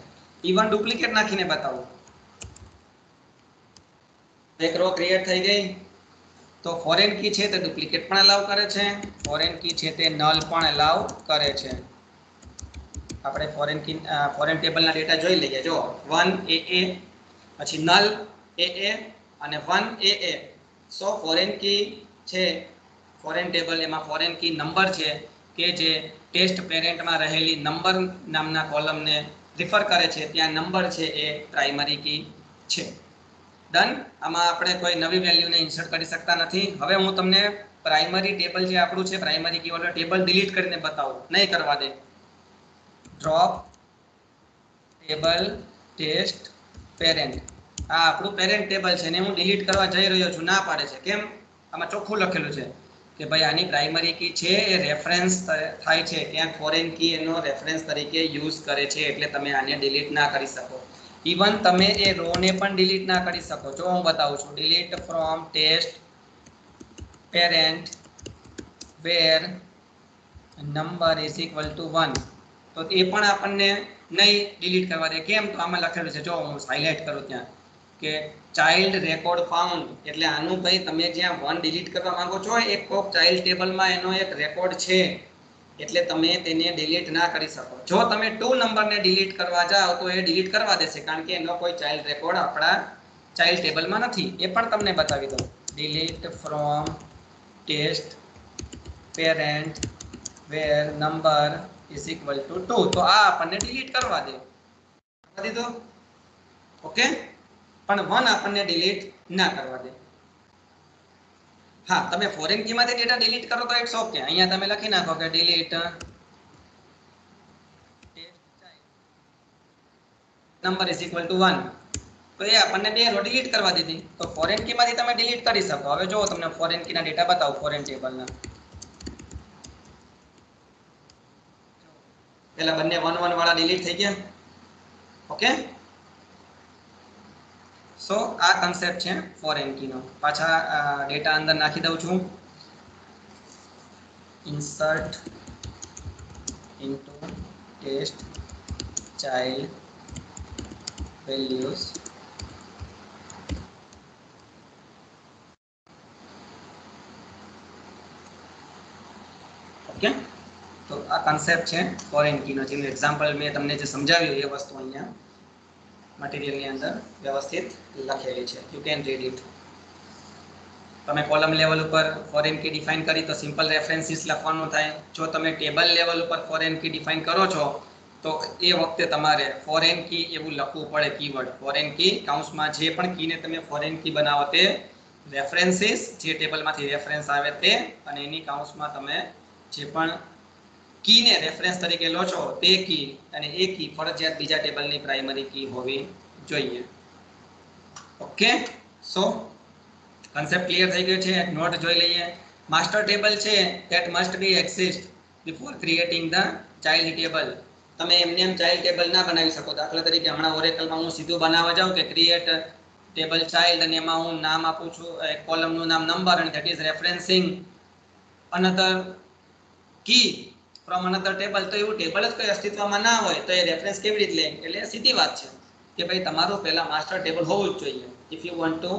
ઇવન ડુપ્લિકેટ નાખીને બતાવું. એક રો ક્રિએટ થઈ ગઈ. તો ફોરેન કી છે તે ડુપ્લિકેટ પણ અલાઉ કરે છે. ફોરેન કી છે તે નલ પણ અલાઉ કરે છે. આપણે ફોરેન કી ફોરેન ટેબલના ડેટા જોઈ લઈએ. જો વન એ એ પછી નલ એ એ અને one A A so foreign key છે ફોરેન ટેબલ એમાં ફોરેન કી નંબર છે, કે જે ટેસ્ટ પેરેન્ટમાં રહેલી નંબર નામના કોલમને રિફર કરે છે, ત્યાં નંબર છે એ પ્રાઇમરી કી છે. ડન આમાં આપણે કોઈ નવી વેલ્યુને ઇન્સર્ટ કરી શકતા નથી. હવે હું તમને પ્રાઇમરી ટેબલ જે આપણું છે પ્રાઇમરી કી વાળું ટેબલ ડિલીટ કરીને બતાવું. નહીં કરવા દે. ડ્રોપ ટેબલ ટેસ્ટ પેરેન્ટ આ આપણું પેરેન્ટ ટેબલ છે ને હું ડિલીટ કરવા જઈ રહ્યો છું, ના પાડે છે. કેમ? આમાં ચોખ્ખું લખેલું છે કે ભાઈ આની પ્રાઇમરી કી છે, એ રેફરન્સ થાય છે. ત્યાં ફોરેન કી એનો રેફરન્સ તરીકે યુઝ કરે છે, એટલે તમે આને ડિલીટ ના કરી શકો. ઇવન તમે એ રોને પણ ડિલીટ ના કરી શકો. જો હું બતાવું છું delete from test parent where number is equal to one તો એ પણ આપણને નહીં ડિલીટ કરવા દે. કેમ? તો આમાં લખેલું છે, જો હું હાઇલાઇટ કરું ત્યાં, કે ચાઇલ્ડ રેકોર્ડ ફાઉન્ડ એટલે આનું ભાઈ તમે જ્યાં વન ડિલીટ કરવા માંગો છો એક કોક ચાઇલ્ડ ટેબલમાં એનો એક રેકોર્ડ છે. એટલે તમે તેને ડિલીટ ના કરી શકો. જો તમે ટુ નંબરને ડિલીટ કરવા જાઓ, તો એ ડિલીટ કરવા દેશે, કારણ કે એનો કોઈ ચાઇલ્ડ રેકોર્ડ આપણા ચાઇલ્ડ ટેબલમાં નથી. એ પણ તમને બતાવી દઉં. Delete from test parent where number is equal to two તો આ આપણને ડિલીટ કરવા દે. કરી દીધું? ઓકે પણ વન આપણને ડિલીટ ના કરવા દે. હા, તમે ફોરેન કીમાંથી ડેટા ડિલીટ કરો તો ઇટ્સ ઓકે અહીંયા તમે લખી નાખો કે delete number is equal to one તો એ આપણને બે રો ડિલીટ કરવા દીધી. તો ફોરેન કીમાંથી તમે ડિલીટ કરી શકો. હવે જો તમને ફોરેન કીના ડેટા બતાવો ફોરેન ટેબલના પેલા બંને વન વન વાળા ડિલીટ થઈ ગયા. ઓકે સો આ કન્સેપ્ટ છે ફોરેન કીનો પાછા ડેટા અંદર નાખી દઉં છું. Insert into test child values. Okay તો આ કન્સેપ્ટ છે ફોરેન કીનો જેનું એક્ઝામ્પલ મેં તમને જે સમજાવ્યું એ વસ્તુ અહીંયા મટીરિયલની અંદર વ્યવસ્થિત લખેલી છે. યુ કેન રીડ ઇટ તમે કોલમ લેવલ ઉપર ફોરેન કી ડિફાઇન કરી તો સિમ્પલ રેફરન્સીસ લખવાનું થાય. જો તમે ટેબલ લેવલ ઉપર ફોરેન કી ડિફાઇન કરો છો, તો એ વખતે તમારે ફોરેન કી એવું લખવું પડે કીવર્ડ ફોરેન કી કાઉન્સમાં જે પણ કીને તમે ફોરેન કી બનાવો તે રેફરન્સીસ જે ટેબલમાંથી રેફરન્સ આવે તે અને એની કાઉન્સમાં તમે જે પણ કીને રેફરન્સ તરીકે લો છો, તે કી અને એ કી ફરજિયાત બીજા ટેબલની પ્રાઇમરી કી હોવી જોઈએ. ઓકે સો કન્સેપ્ટ ક્લિયર થઈ ગયો છે નોટ જોઈ લઈએ. માસ્ટર ટેબલ છે that must be exist before creating the child table તમે એમને એમ ચાઇલ્ડ ટેબલ ના બનાવી શકો. દાખલા તરીકે હમણાં ઓરેકલમાં હું સીધું બનાવવા જાઉં કે ક્રિએટ ટેબલ ચાઇલ્ડ અને એમાં હું નામ આપું છું કોલમનું નામ નંબર અને that is referencing another key from another table તો એવું ટેબલ જ કોઈ અસ્તિત્વમાં ના હોય તો એ રેફરન્સ કેવી રીતે લે એટલે સીધી વાત છે કે ભાઈ તમારું પહેલા માસ્ટર ટેબલ હોવું જ જોઈએ. If you want to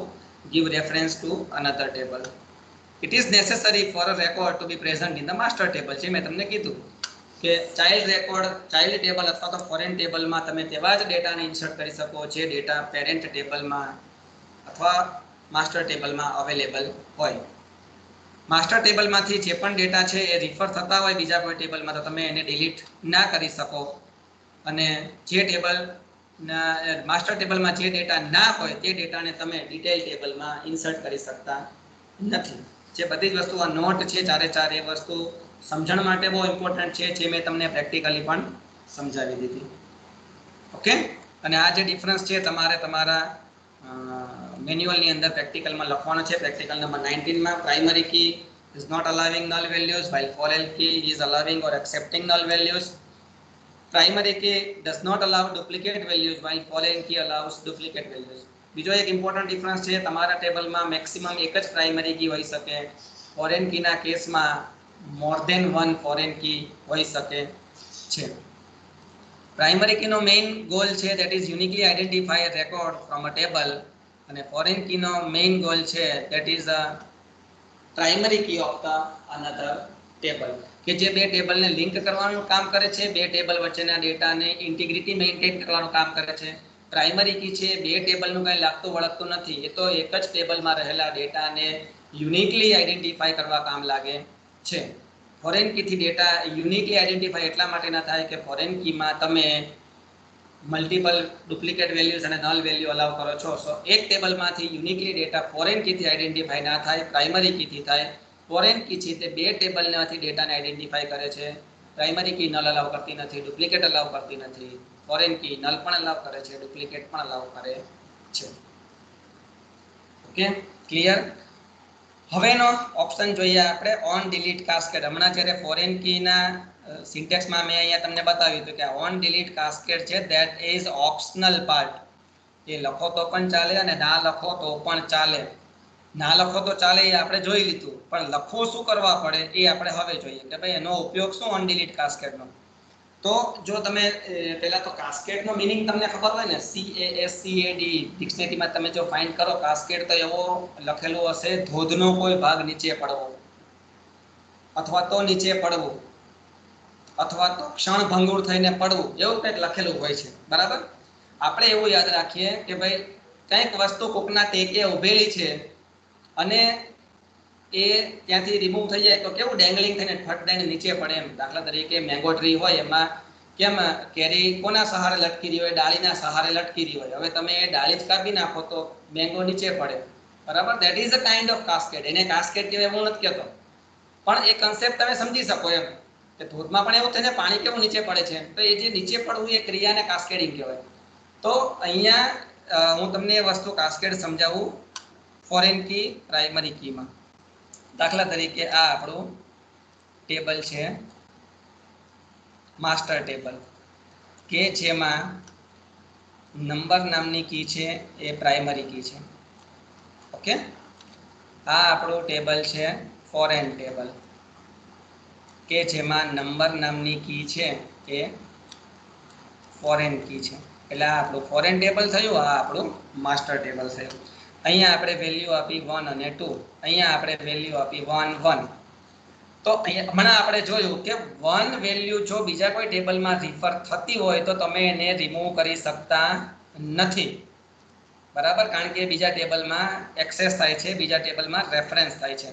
give reference to another table. It is necessary for a record to be present in the master table. જે મેં તમને કીધું કે ચાઇલ્ડ રેકોર્ડ ચાઇલ્ડ ટેબલ અથવા તો ફોરેન ટેબલમાં તમે તેવા જ ડેટાને ઇન્સર્ટ કરી શકો જે ડેટા પેરેન્ટ ટેબલમાં અથવા માસ્ટર ટેબલમાં અવેલેબલ હોય. માસ્ટર ટેબલમાંથી જે પણ ડેટા છે એ રિફર થતા હોય બીજા કોઈ ટેબલમાં, તો તમે એને ડિલીટ ના કરી શકો. અને જે ટેબલ માસ્ટર ટેબલમાં જે ડેટા ના હોય, તે ડેટાને તમે ડિટેલ ટેબલમાં ઇન્સર્ટ કરી શકતા નથી. જે બધી જ વસ્તુ આ નોટ છે, ચારે ચાર એ વસ્તુ સમજણ માટે બહુ ઇમ્પોર્ટન્ટ છે, જે મેં તમને પ્રેક્ટિકલી પણ સમજાવી દીધી. ઓકે અને આ જે ડિફરન્સ છે, તમારે તમારા મેન્યુઅલની અંદર પ્રેક્ટિકલમાં લખવાનો છે practical number નાઇન્ટીનમાં primary key is not allowing null values, while foreign key is allowing or accepting null values. Primary key does not allow duplicate values, while foreign key allows duplicate values. બીજો એક important difference છે, તમારા ટેબલમાં maximum એક જ primary key હોઈ શકે. Foreign કીના કેસમાં more than one foreign key હોઈ શકે છે. પ્રાઇમરી કીનો મેઇન ગોલ છે that is uniquely identify record from a table અને ફોરેન કીનો મેઇન ગોલ છે that is a primary key of the another table કે જે બે ટેબલને લિંક કરવાનું કામ કરે છે, બે ટેબલ વચ્ચેના ડેટાને ઇન્ટિગ્રિટી મેન્ટેન કરવાનું કામ કરે છે. પ્રાઇમરી કી છે, બે ટેબલનું કંઈ લાગતું વળગતું નથી. એ તો એક જ ટેબલમાં રહેલા ડેટાને યુનિકલી આઈડેન્ટિફાય કરવા કામ લાગે છે. ફોરેન કીથી ડેટા યુનિકલી આઈડેન્ટિફાય એટલા માટે ના થાય કે ફોરેન કીમાં તમે મલ્ટિપલ ડુપ્લિકેટ વેલ્યુઝ અને નલ વેલ્યુ અલાવ કરો છો. સો એક ટેબલમાંથી યુનિકલી ડેટા ફોરેન કીથી આઈડેન્ટિફાય ના થાય પ્રાઇમરી કીથી થાય. ફોરેન કી છે તે બે ટેબલમાંથી ડેટાને આઈડેન્ટિફાય કરે છે. પ્રાઇમરી કી નલ અલાવ કરતી નથી ડુપ્લિકેટ અલાવ કરતી નથી. ફોરેન કી નલ પણ અલાવ કરે છે ડુપ્લિકેટ પણ અલાવ કરે છે. ઓકે ક્લિયર હવેનો ઓપ્શન જોઈએ આપણે ઓન ડિલીટ કાસ્કેડ હમણાં જ્યારે ફોરેન કીના સિન્ટેક્સમાં મેં અહીંયા તમને બતાવ્યું હતું કે ઓન ડિલીટ કાસ્કેડ છે ધેટ ઇઝ ઓપ્શનલ પાર્ટ એ લખો તો પણ ચાલે અને ના લખો તો પણ ચાલે. ના લખો તો ચાલે એ આપણે જોઈ લીધું. પણ લખવું શું કરવા પડે એ આપણે હવે જોઈએ કે ભાઈ એનો ઉપયોગ શું ઓન ડિલીટ કાસ્કેડનો તો જો તમે પહેલા તો કાસ્કેટનો મિનિંગ તમને ખબર હોય ને C A S C A D ડિક્શનરીમાં તમે જો ફાઇન્ડ કરો કાસ્કેડ તો એવો લખેલો હશે, ધોધનો કોઈ ભાગ નીચે પડવો. અથવા તો નીચે પડવું. અથવા તો ક્ષણ ભંગુર થઈને પડવું, એવું કંઈક લખેલું હોય છે. બરાબર? આપણે એવું યાદ રાખીએ કે ભાઈ, કંઈક વસ્તુ કોકના ટેકે ઉભેલી છે અને એ ત્યાંથી રિમૂવ થઈ જાય, તો કેવું ડેંગલિંગ થઈને ફટ દઈને નીચે પડે એમ. દાખલા તરીકે મેંગો ટ્રી હોય, એમાં કેમ કેરી કોના સહારે લટકી રહી હોય? ડાળીના સહારે લટકી રહી હોય. હવે તમે એ ડાળી જ કાપી નાખો તો મેંગો નીચે પડે. બરાબર? That is a kind of cascade એને કાસ્કેટ કહેવાય, હું નથી કહેતો. પણ એ કન્સેપ્ટ તમે સમજી શકો એમ. ધોધમાં પણ એવું થઈને પાણી કેવું નીચે પડે છે? તો એ જે નીચે પડવું એ ક્રિયાને કાસ્કેડિંગ કહેવાય. તો અહીંયા હું તમને એ વસ્તુ કાસ્કેડ સમજાવું ફોરેન કી પ્રાઇમરી કીમાં દાખલા તરીકે આ આપણું ટેબલ છે માસ્ટર ટેબલ કે જેમાં નંબર નામની કી છે, એ પ્રાઇમરી કી છે. ઓકે આ આપણું ટેબલ છે ફોરેન ટેબલ કે જેમાં નંબર નામની કી છે એ ફોરેન કી છે. એટલે આ આપણું ફોરેન ટેબલ થયું, આ આપણું માસ્ટર ટેબલ થયું. અહીંયા આપણે વેલ્યુ આપી વન અને ટુ અહીંયા આપણે વેલ્યુ આપી વન વન તો હમણાં આપણે જોયું કે વન વેલ્યુ જો બીજા કોઈ ટેબલમાં રિફર થતી હોય તો તમે એને રિમૂવ કરી શકતા નથી. બરાબર? કારણ કે બીજા ટેબલમાં એક્સેસ થાય છે, બીજા ટેબલમાં રેફરન્સ થાય છે.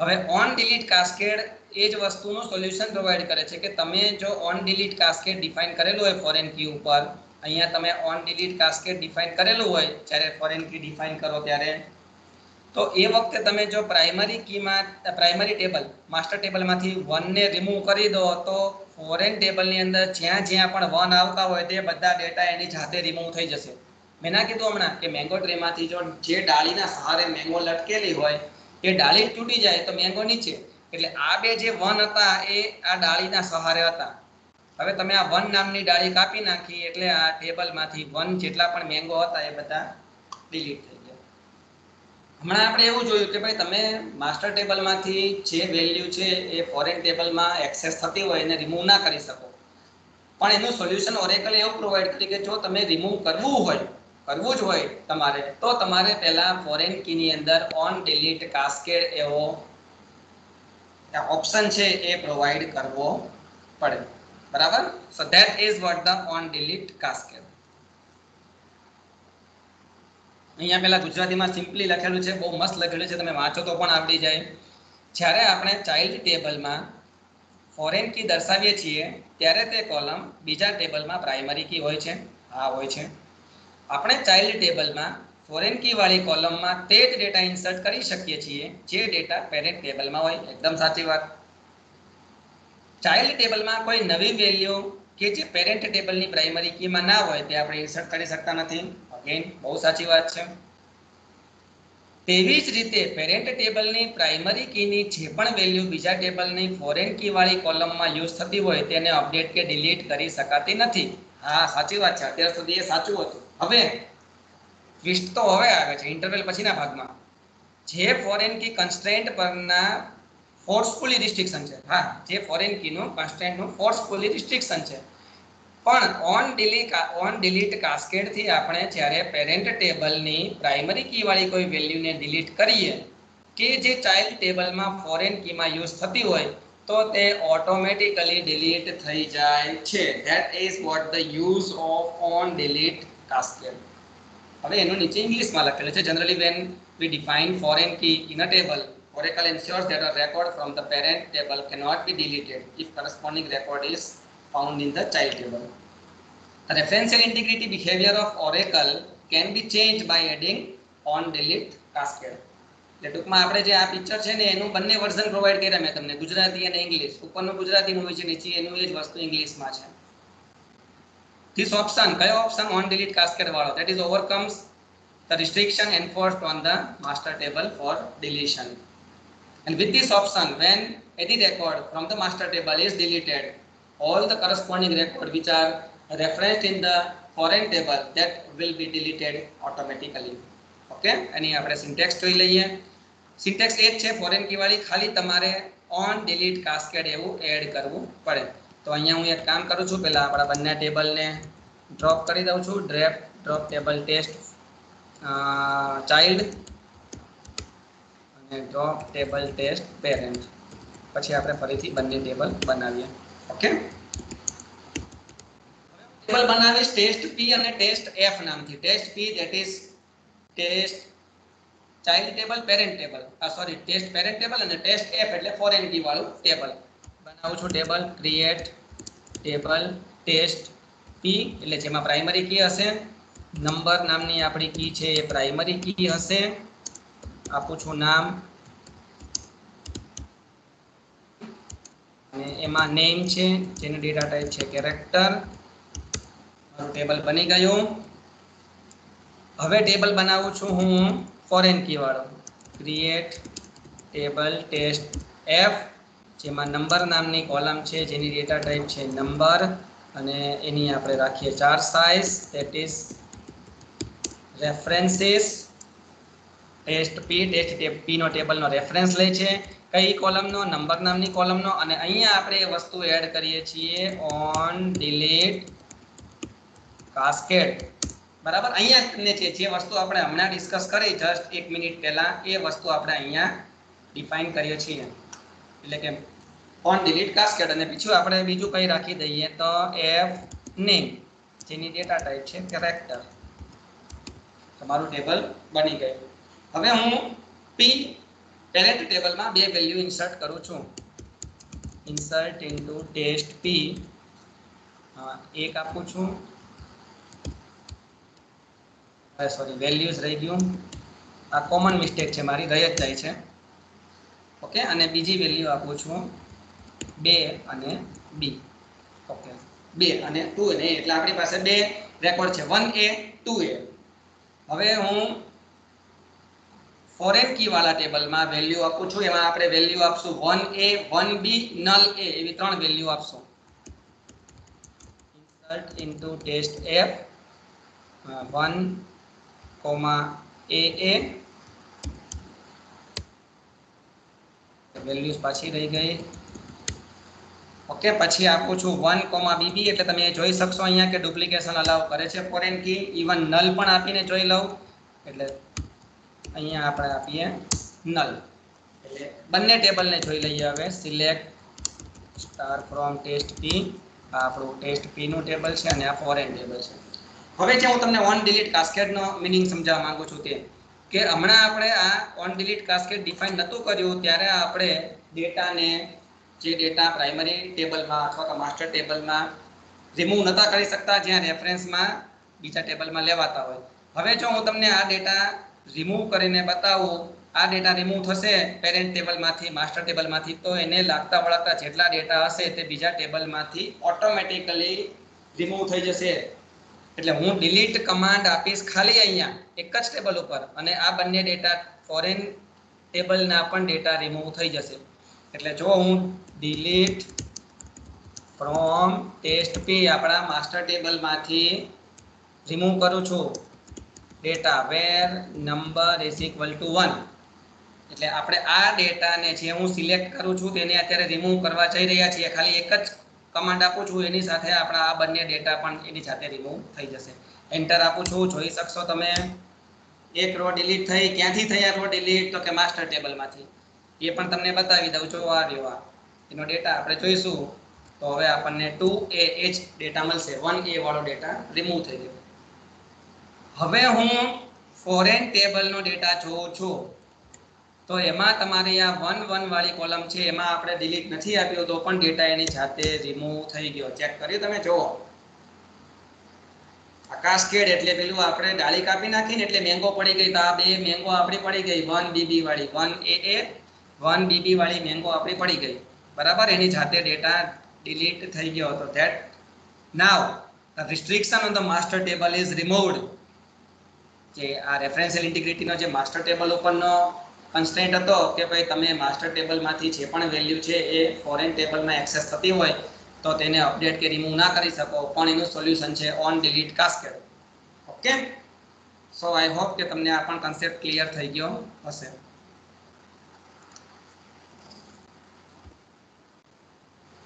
હવે ઓન ડિલીટ કાસ્કેડ એ જ વસ્તુનું સોલ્યુશન પ્રોવાઈડ કરે છે કે તમે જો ઓન ડિલીટ કાસ્કેડ ડિફાઇન કરેલું હોય ફોરેન કી ઉપર, અહીંયા તમે ઓન ડિલીટ કાસ્કેડ ડિફાઇન કરેલું હોય, જ્યારે ફોરેન કી ડિફાઇન કરો ત્યારે, તો એ વખતે તમે જો પ્રાઇમરી કીમાં પ્રાઇમરી ટેબલ માસ્ટર ટેબલમાંથી વનને રિમૂવ કરી દો, તો ફોરેન ટેબલની અંદર જ્યાં જ્યાં પણ વન આવતા હોય તે બધા ડેટા એની જાતે રિમૂવ થઈ જશે. મેં ના કીધું હમણાં કે મેંગો ટ્રીમાંથી જો જે ડાળીના સહારે મેંગો લટકેલી હોય એ ડાળી તૂટી જાય તો મેંગો નીચે. એટલે આ બે જે વન હતા એ આ ડાળીના સહારે હતા. હવે તમે આ વન નામની ડાળી કાપી નાખી એટલે આ ટેબલમાંથી વન જેટલા પણ મેંગો હતા એ બધા ડિલીટ થઈ ગયા. હમણાં આપણે એવું જોયું કે ભાઈ તમે માસ્ટર ટેબલમાંથી જે વેલ્યુ છે એ ફોરેન ટેબલમાં એક્સેસ થતી હોય એને રિમૂવ ના કરી શકો. પણ એનું સોલ્યુશન ઓરેકલે એવું પ્રોવાઈડ કર્યું કે જો તમે રિમૂવ કરવું હોય કરવું જ હોય તમારે. તો તમારે પહેલા ફોરેન કીની અંદર ઓન ડિલીટ કાસ્કેડ એવો ઓપ્શન છે એ પ્રોવાઈડ કરવો પડે. બરાબર? So that is what the on delete cascade અહીંયા પેલા ગુજરાતીમાં સિમ્પલી લખેલું છે. બહુ મસ્ત લખેલું છે. તમે વાંચો તો પણ આવડી જાય. જ્યારે આપણે ચાઇલ્ડ ટેબલમાં ફોરેન કી દર્શાવીએ છીએ, ત્યારે તે કોલમ બીજા ટેબલમાં પ્રાઇમરી કી હોય છે. હા હોય છે. આપણે ચાઇલ્ડ ટેબલમાં ફોરેન કી વાળી કોલમમાં તે જ ડેટા ઇન્સર્ટ કરી શકીએ છીએ જે ડેટા પેરેન્ટ ટેબલમાં હોય. એકદમ સાચી વાત. ચાઇલ્ડ ટેબલમાં કોઈ નવી વેલ્યુ કે જે પેરેન્ટ ટેબલની પ્રાઇમરી કીમાં ના હોય તે આપણે ઇન્સર્ટ કરી શકતા નથી. અગેન બહુ સાચી વાત છે. તેવી જ રીતે પેરેન્ટ ટેબલની પ્રાઇમરી કીની જે પણ વેલ્યુ બીજા ટેબલની ફોરેન કી વાળી કોલમમાં યુઝ થતી હોય તેને અપડેટ કે ડિલીટ કરી શકાતી નથી. હા, સાચી વાત છે. અત્યાર સુધી એ સાચું હતું. હવે ટ્વિસ્ટ તો હવે આવે છે ઇન્ટરવેલ પછીના ભાગમાં. જે ફોરેન કી કન્સ્ટ્રેન્ટ પરના ફોર્સફુલી રિસ્ટ્રિક્શન છે. હા, જે ફોરેન કીનું કન્સ્ટ્રેન્ટનું ફોર્સફુલી રિસ્ટ્રિક્શન છે. પણ ઓન ડિલીટ ઓન ડિલીટ કાસ્કેડથી આપણે જ્યારે પેરેન્ટ ટેબલની પ્રાઇમરી કી વાળી કોઈ વેલ્યુને ડિલીટ કરીએ, કે જે ચાઇલ્ડ ટેબલમાં ફોરેન કીમાં યુઝ થતી હોય, તો તે ઓટોમેટિકલી ડિલીટ થઈ જાય છે. That is what the use of on delete cascade હવે એનું નીચે ઇંગ્લિશમાં લખેલું છે generally when we define foreign key in a table Oracle ensures that a record from the parent table cannot be deleted if corresponding record is found in the child table. The referential integrity behavior of Oracle can be changed by adding on delete cascade. એટલે ટૂંકમાં આપણે જે આ picture છે ને એનું બંને version provide કર્યા મેં તમને ગુજરાતી અને ઇંગ્લિશ ઉપરનું ગુજરાતી મૂવી છે નીચે એનું એ જ વસ્તુ ઇંગ્લિશમાં છે ધીસ ઓપ્શન કયો ઓપ્શન ઓન ડિલીટ કાસ્કેડ વાળો that is overcomes the restriction enforced on the master table for deletion. And with this option, when any record from the master table is deleted, all the corresponding record which are referenced in the foreign table that will be deleted automatically. Okay એની આપણે syntax જોઈ લઈએ syntax એ જ છે foreign કી વાળી ખાલી તમારે on delete cascade એવું add કરવું પડે તો અહીંયા હું એક કામ કરું છું પહેલાં આપણા બંને ટેબલને ડ્રોપ કરી દઉં છું. Drop drop table test child અને ડ્રોપ ટેબલ ટેસ્ટ પેરેન્ટ પછી આપણે ફરીથી બંને ટેબલ બનાવીએ. ઓકે? ટેબલ બનાવીશ ટેસ્ટ પી અને ટેસ્ટ એફ નામથી. Test P that is test child table parent table આ સોરી ટેસ્ટ પેરેન્ટ ટેબલ અને ટેસ્ટ એફ એટલે ફોરેન કી વાળું ટેબલ બનાવું છું. Table create table test key એટલે જેમાં પ્રાઇમરી કી હશે. નંબર નામની આપણી કી છે એ પ્રાઇમરી કી હશે. આપું છું નામ. અને એમાં નેમ છે, જેનું ડેટા ટાઈપ છે કેરેક્ટર ટેબલ બની ગયું. હવે ટેબલ બનાવું છું હું ફોરેન કી વાળો. ક્રિએટ ટેબલ ટેસ્ટ એફ જેમાં નંબર નામની કોલમ છે, જેની ડેટા ટાઈપ છે નંબર, અને એની આપણે રાખીએ char size that is references test P test પીનો ટેબલનો રેફરન્સ લે છે. કઈ કોલમનો? નંબર નામની કોલમનો, અને અહીંયા આપણે એ વસ્તુ એડ કરીએ છીએ ઓન ડિલીટ કાસ્કેડ બરાબર? અહીંયા તમને જે જે વસ્તુ આપણે હમણાં ડિસ્કસ કરી જસ્ટ એક મિનિટ પહેલા, એ વસ્તુ આપણે અહીંયા ડિફાઇન કરીએ છીએ. એટલે કે ઓન ડિલીટ કાસ્કેડ અને પીછું આપણે બીજું કંઈ રાખી દઈએ તો એફ નેમ જેની ડેટા ટાઈપ છે કેરેક્ટર તમારું ટેબલ બની ગયું. હવે હું પી પેરેન્ટ ટેબલમાં બે વેલ્યુ ઇન્સર્ટ કરું છું. ઇન્સર્ટ ઇનટુ ટેસ્ટ પી એક આપું છું. સોરી વેલ્યુઝ રહી ગયું. આ કોમન મિસ્ટેક છે, મારી રહી જ જાય છે. ઓકે, અને બીજી વેલ્યુ આપું છું બે અને બી ઓકે, બે અને ટુ અને એટલે આપણી પાસે બે રેકોર્ડ છે. વન એ ટુ એ હવે હું ફોરેન કી વાળા ટેબલમાં વેલ્યુ આપું છું. એમાં આપણે વેલ્યુ આપશું one A one B null A એવી ત્રણ વેલ્યુ આપશું. Insert into test F one comma A A values પાછી રહી ગઈ. ઓકે પછી આપું છું વન કોમા બીબી એટલે તમે જોઈ શકશો અહીંયા કે ડુપ્લિકેશન અલાઉ કરે છે. ફોરેન કી ઇવન નલ પણ આપીને જોઈ લઉં. એટલે અહીંયા આપણે આપીએ નલ એટલે બંને ટેબલને જોઈ લઈએ હવે. Select star from test P આ આપણું ટેસ્ટ પીનું ટેબલ છે અને આ ફોરેન ટેબલ છે. હવે જે હું તમને ઓન ડિલીટ કાસ્કેડનો મિનિંગ સમજાવવા માંગુ છું તે કે હમણાં આપણે આ ઓન ડિલીટ કાસ્કેટ ડિફાઇન નહોતું કર્યું, ત્યારે આપણે ડેટાને જે ડેટા પ્રાઇમરી ટેબલમાં અથવા તો માસ્ટર ટેબલમાં રિમૂવ નહોતા કરી શકતા, જ્યાં રેફરન્સમાં બીજા ટેબલમાં લેવાતા હોય. હવે જો હું તમને આ ડેટા રિમૂવ કરીને બતાવું, આ ડેટા રિમૂવ થશે પેરેન્ટ ટેબલમાંથી માસ્ટર ટેબલમાંથી, તો એને લાગતા વળગતા જેટલા ડેટા હશે તે બીજા ટેબલમાંથી ઓટોમેટિકલી રિમૂવ થઈ જશે. એટલે હું ડિલીટ કમાન્ડ આપીશ ખાલી અહીંયા, એક જ ટેબલ ઉપર. અને આ બંને ડેટા ફોરેન ટેબલના પણ ડેટા રિમૂવ થઈ જશે. એટલે જો હું ડિલીટ ફ્રોમ ટેસ્ટ પી આપણા માસ્ટર ટેબલમાંથી રિમૂવ કરું છું data where number is equal to one એટલે આપણે આ ડેટાને જે હું સિલેક્ટ કરું છું, તેને અત્યારે રિમૂવ કરવા જઈ રહ્યા છીએ. ખાલી એક જ કમાન્ડ આપું છું, એની સાથે આપણા આ બંને ડેટા પણ એની સાથે રિમૂવ થઈ જશે. એન્ટર આપું છું, જોઈ શકશો તમે. એક રો ડિલીટ થઈ, ક્યાંથી થઈ આ રો ડિલીટ તો કે માસ્ટર ટેબલમાંથી એ પણ તમને બતાવી દઉં છું આ આ. એનો ડેટા આપણે જોઈશું. તો હવે આપણને ટુ એ એચ ડેટા મળશે. વન એ વાળો ડેટા રિમૂવ થઈ ગયો. હવે હું ફોરેન ટેબલનો ડેટા જોઉં છું. તો એમાં તમારી આ વન વન વાળી કોલમ છે, એમાં આપણે ડિલીટ નથી આપ્યો, તો પણ ડેટા એની જાતે રિમૂવ થઈ ગયો. ચેક કરી તમે? જુઓ. આકાશ કેડ એટલે પેલું આપણે ડાળી કાપી નાખી ને એટલે મેંગો પડી ગઈ. તો આ બે મેંગો આપણી પડી ગઈ. વન બીબી વાળી. One A A one B B વાળી મેંગો આપણી પડી ગઈ. બરાબર? એની જાતે ડેટા ડિલીટ થઈ ગયો હતો. That now restriction on the master table is removed જે આ રેફરન્શિયલ ઇન્ટિગ્રિટીનો જે માસ્ટર ટેબલ ઉપરનો કન્સ્ટેન્ટ હતો કે ભાઈ તમે માસ્ટર ટેબલમાંથી જે પણ વેલ્યુ છે એ ફોરેન ટેબલમાં એક્સેસ થતી હોય, તો તેને અપડેટ કે રિમૂવ ના કરી શકો, પણ એનું સોલ્યુશન છે on delete cascade okay so I hope કે તમને આ પણ કન્સેપ્ટ ક્લિયર થઈ ગયો હશે.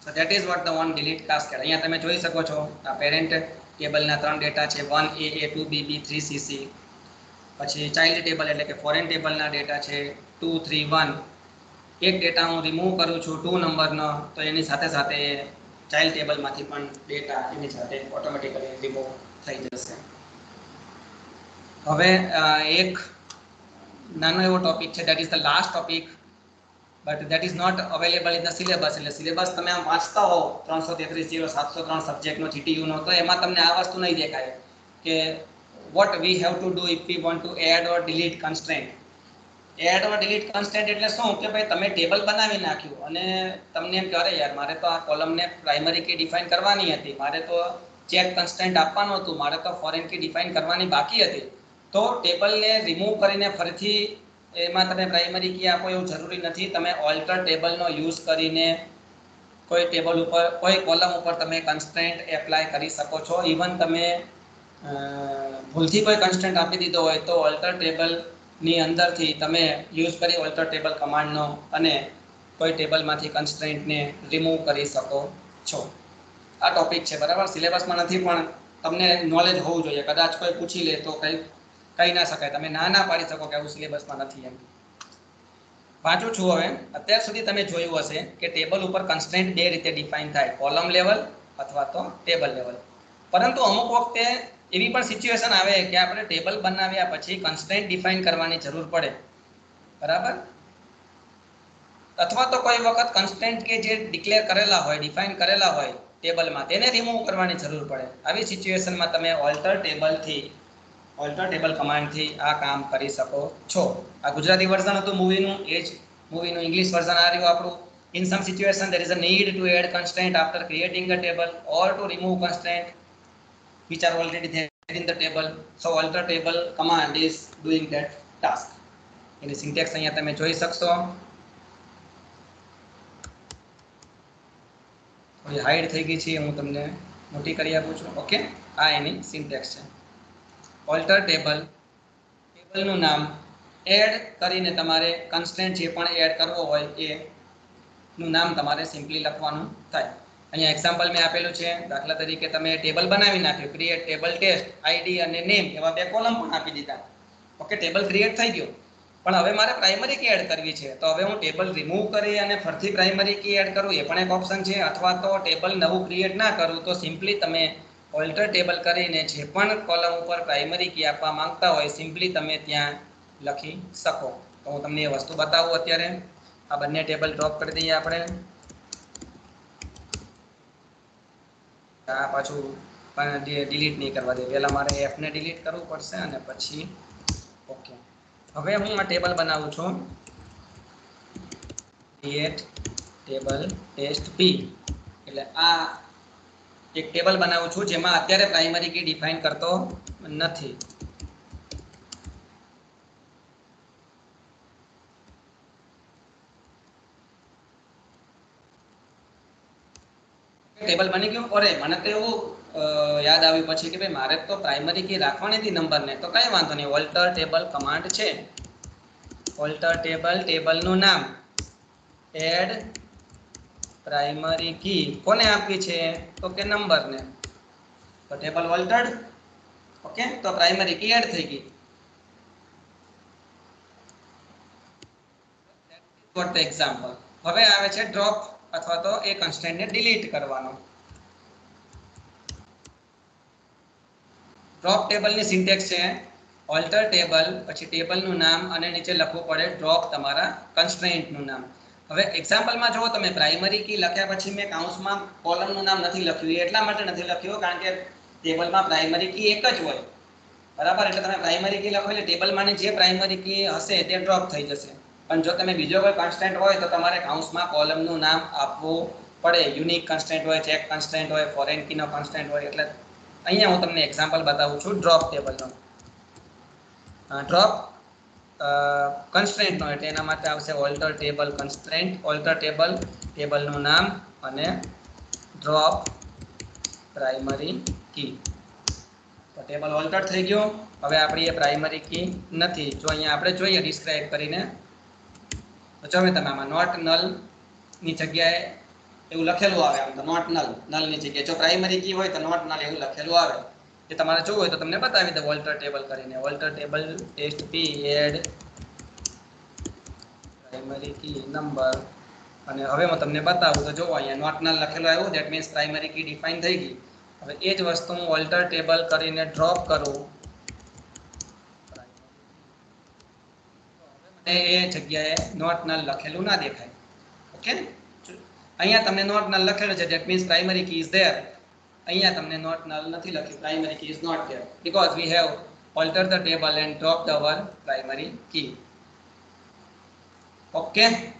So that is what the on delete cascade અહીંયા તમે જોઈ શકો છો, આ પેરેન્ટ ટેબલના ત્રણ ડેટા છે 1 a a 2 b b 3 c c. પછી ચાઇલ્ડ ટેબલ એટલે કે ફોરેન ટેબલના ડેટા છે 2 3 1 એક ડેટા હું રિમૂવ કરું છું ટુ નંબરનો તો એની સાથે સાથે ચાઇલ્ડ ટેબલમાંથી પણ ડેટા એની સાથે ઓટોમેટિકલી રિમૂવ થઈ જશે. હવે એક નાનો એવો ટોપિક છે that is the last topic but that is not available in the syllabus એટલે સિલેબસ તમે આમ વાંચતા હો, ત્રણસો તેત્રીસ જીરો સાતસો ત્રણ સબ્જેક્ટનો જીટીયુનો તો એમાં તમને આ વસ્તુ નહીં દેખાય કે what we have to do if we want to add or delete constraint add or delete constraint એટલે શું? કે ભાઈ તમે ટેબલ બનાવી નાખ્યું અને તમને એમ કે અરે યાર, મારે તો આ કોલમને પ્રાઇમરી કી ડિફાઇન કરવાની હતી. મારે તો ચેક કન્સ્ટેન્ટ આપવાનું હતું. મારે તો ફોરેન કી ડિફાઇન કરવાની બાકી હતી. તો ટેબલને રિમૂવ કરીને ફરીથી એમાં તમે પ્રાઇમરી કી આપો એવું જરૂરી નથી. તમે ઓલ્ટર ટેબલનો યુઝ કરીને કોઈ ટેબલ ઉપર, કોઈ કોલમ ઉપર તમે કન્સ્ટન્ટ એપ્લાય કરી શકો છો. ઇવન તમે ભૂલથી કોઈ કન્સ્ટન્ટ આપી દીધો હોય તો ઓલ્ટર ટેબલની અંદરથી તમે યુઝ કરી ઓલ્ટર ટેબલ કમાન્ડનો અને કોઈ ટેબલમાંથી કન્સ્ટન્ટને રિમૂવ કરી શકો છો. આ ટોપિક છે, બરાબર? સિલેબસમાં નથી, પણ તમને નોલેજ હોવું જોઈએ. કદાચ કોઈ પૂછી લે તો કંઈ કહી ના શકાય. તમે ના ના પાડી શકો કે આવું સિલેબસમાં નથી એમ. વાંચું છું હવે. અત્યાર સુધી તમે જોયું હશે કે ટેબલ ઉપર કન્સ્ટન્ટ બે રીતે ડિફાઇન થાય. કોલમ લેવલ અથવા તો ટેબલ લેવલ પરંતુ અમુક વખતે એવી પણ સિચ્યુએશન આવે કે આપણે ટેબલ બનાવ્યા પછી કન્સ્ટન્ટ ડિફાઇન કરવાની જરૂર પડે. બરાબર? અથવા તો કોઈ વખત કન્સ્ટન્ટ કે જે ડિક્લેર કરેલા હોય ડિફાઇન કરેલા હોય ટેબલમાં તેને રિમૂવ કરવાની જરૂર પડે. આવી સિચ્યુએશનમાં તમે ઓલ્ટર ટેબલથી ઓલ્ટર ટેબલ કમાન્ડથી આ કામ કરી શકો છો. આ ગુજરાતી વર્ઝન હતું મૂવીનું એ જ મૂવીનું ઇંગ્લિશ વર્ઝન આ રહ્યું આપણું. In some situation there is a need to add constraint after creating a table or to remove constraint. Which are already there in the table. So, alter table, command is doing that task. એની syntax અહીંયા તમે જોઈ શકશો. થોડી hide થઈ ગઈ છે હું તમને મોટી કરી આપું છું. ઓકે આ એની સિન્ટેક્સ છે. ઓલ્ટર ટેબલ ટેબલનું નામ એડ કરીને તમારે કન્સ્ટન્ટ જે પણ એડ કરવો હોય એનું નામ તમારે સિમ્પલી લખવાનું થાય. અહીંયા એક્ઝામ્પલ મેં આપેલું છે. દાખલા તરીકે તમે ટેબલ બનાવી નાખ્યું. ક્રિએટ ટેબલ ટેસ્ટ આઈડી અને નેમ એવા બે કોલમ પણ આપી દીધા. ઓકે ટેબલ ક્રિએટ થઈ ગયું. પણ હવે મારે પ્રાઇમરી કી એડ કરવી છે. તો હવે હું ટેબલ રિમૂવ કરી અને ફરીથી પ્રાઇમરી કી એડ કરું. એ પણ એક ઓપ્શન છે. અથવા તો ટેબલ નવું ક્રિએટ ના કરું, તો સિમ્પલી તમે ઓલ્ટર ટેબલ કરીને જે પણ કોલમ ઉપર પ્રાઇમરી કી આપવા માંગતા હોય સિમ્પલી તમે ત્યાં લખી શકો. તો હું તમને એ વસ્તુ બતાવું અત્યારે. આ બંને ટેબલ ડ્રોપ કરી દઈએ આપણે. આ પાછું પણ ડિલીટ નહીં કરવા દે. પહેલાં મારે એફને ડિલીટ કરવું પડશે અને પછી ઓકે હવે હું આ ટેબલ બનાવું છું. ક્રિએટ ટેબલ ટેસ્ટ પી એટલે આ એક ટેબલ બનાવું છું જેમાં અત્યારે પ્રાઇમરી કી ડિફાઇન કરતો નથી. ટેબલ બની ગયું. અરે મને તો એવું યાદ આવ્યું પછી કે ભાઈ, મારે તો પ્રાઇમરી કી રાખવાની હતી નંબરને તો કઈ વાંધો નહીં. ઓલ્ટર ટેબલ કમાન્ડ છે. ઓલ્ટર ટેબલ ટેબલનું નામ. એડ પ્રાઇમરી કી કોને આપવી છે? તો કે નંબરને તો ટેબલ ઓલ્ટર્ડ ઓકે તો પ્રાઇમરી કી એડ થઈ ગઈ. ફોર ધ એક્ઝામ્પલ હવે આવે છે ડ્રોપ અથવા તો એ કન્સ્ટન્ટને ડિલીટ કરવાનો. ડ્રોપ ટેબલની સિન્ટેક્સ છે ઓલ્ટર ટેબલ પછી ટેબલનું નામ અને નીચે લખવું પડે ડ્રોપ તમારા કન્સ્ટ્રેન્ટનું નામ. હવે એક્ઝામ્પલમાં જુઓ તમે પ્રાઇમરી કી લખ્યા પછી મેં કાઉન્સમાં કોલમનું નામ નથી લખ્યું. એટલા માટે નથી લખ્યું, કારણ કે ટેબલમાં પ્રાઇમરી કી એક જ હોય. બરાબર? એટલે તમે પ્રાઇમરી કી લખો એટલે ટેબલમાંની જે પ્રાઇમરી કી હશે તે ડ્રોપ થઈ જશે. પણ જો તમે બીજો કોઈ કન્સ્ટન્ટ હોય તો તમારે કાઉન્સમાં કોલમનું નામ આપવું પડે. યુનિક કન્સ્ટન્ટ હોય ચેક કન્સ્ટન્ટ હોય ફોરેન કીનો કન્સ્ટન્ટ હોય, એટલે અહીંયા હું તમને એક્ઝામ્પલ બતાવું છું ડ્રોપ ટેબલનો ડ્રોપ કન્સ્ટન્ટનો એટલે એના માટે આવશે alter table constant alter table ટેબલનું નામ અને ડ્રોપ પ્રાઇમરી કી તો ટેબલ ઓલ્ટર થઈ ગયું. હવે આપણી એ પ્રાઇમરી કી નથી. જો અહીંયા આપણે જોઈએ ડિસ્ક્રાઇબ કરીને તો જો તમે આમાં, નોટ નલની જગ્યાએ એવું લખેલું આવે આમ તો, નોટ નલ. નલની જગ્યાએ જો પ્રાઇમરી કી હોય તો નોટ નલ એવું લખેલું આવે. એ તમારે જોવું હોય તો તમને બતાવી દે વોલ્ટર ટેબલ કરીને. Alter table test P add primary key number અને હવે હું તમને બતાવું તો જો અહીંયા નોટ નલ લખેલું આવ્યું that means primary key define થઈ ગઈ. હવે એ જ વસ્તુ હું વોલ્ટર ટેબલ કરીને ડ્રોપ કરું. એ જગ્યાએ નોટ નલ લખેલું ના દેખાય. ઓકે? અહીંયા તમને નોટ નલ લખેલું છે that means primary key is there અહીંયા તમને નોટ નલ નથી લખ્યું primary key is not there because we have altered the table and dropped our primary key. okay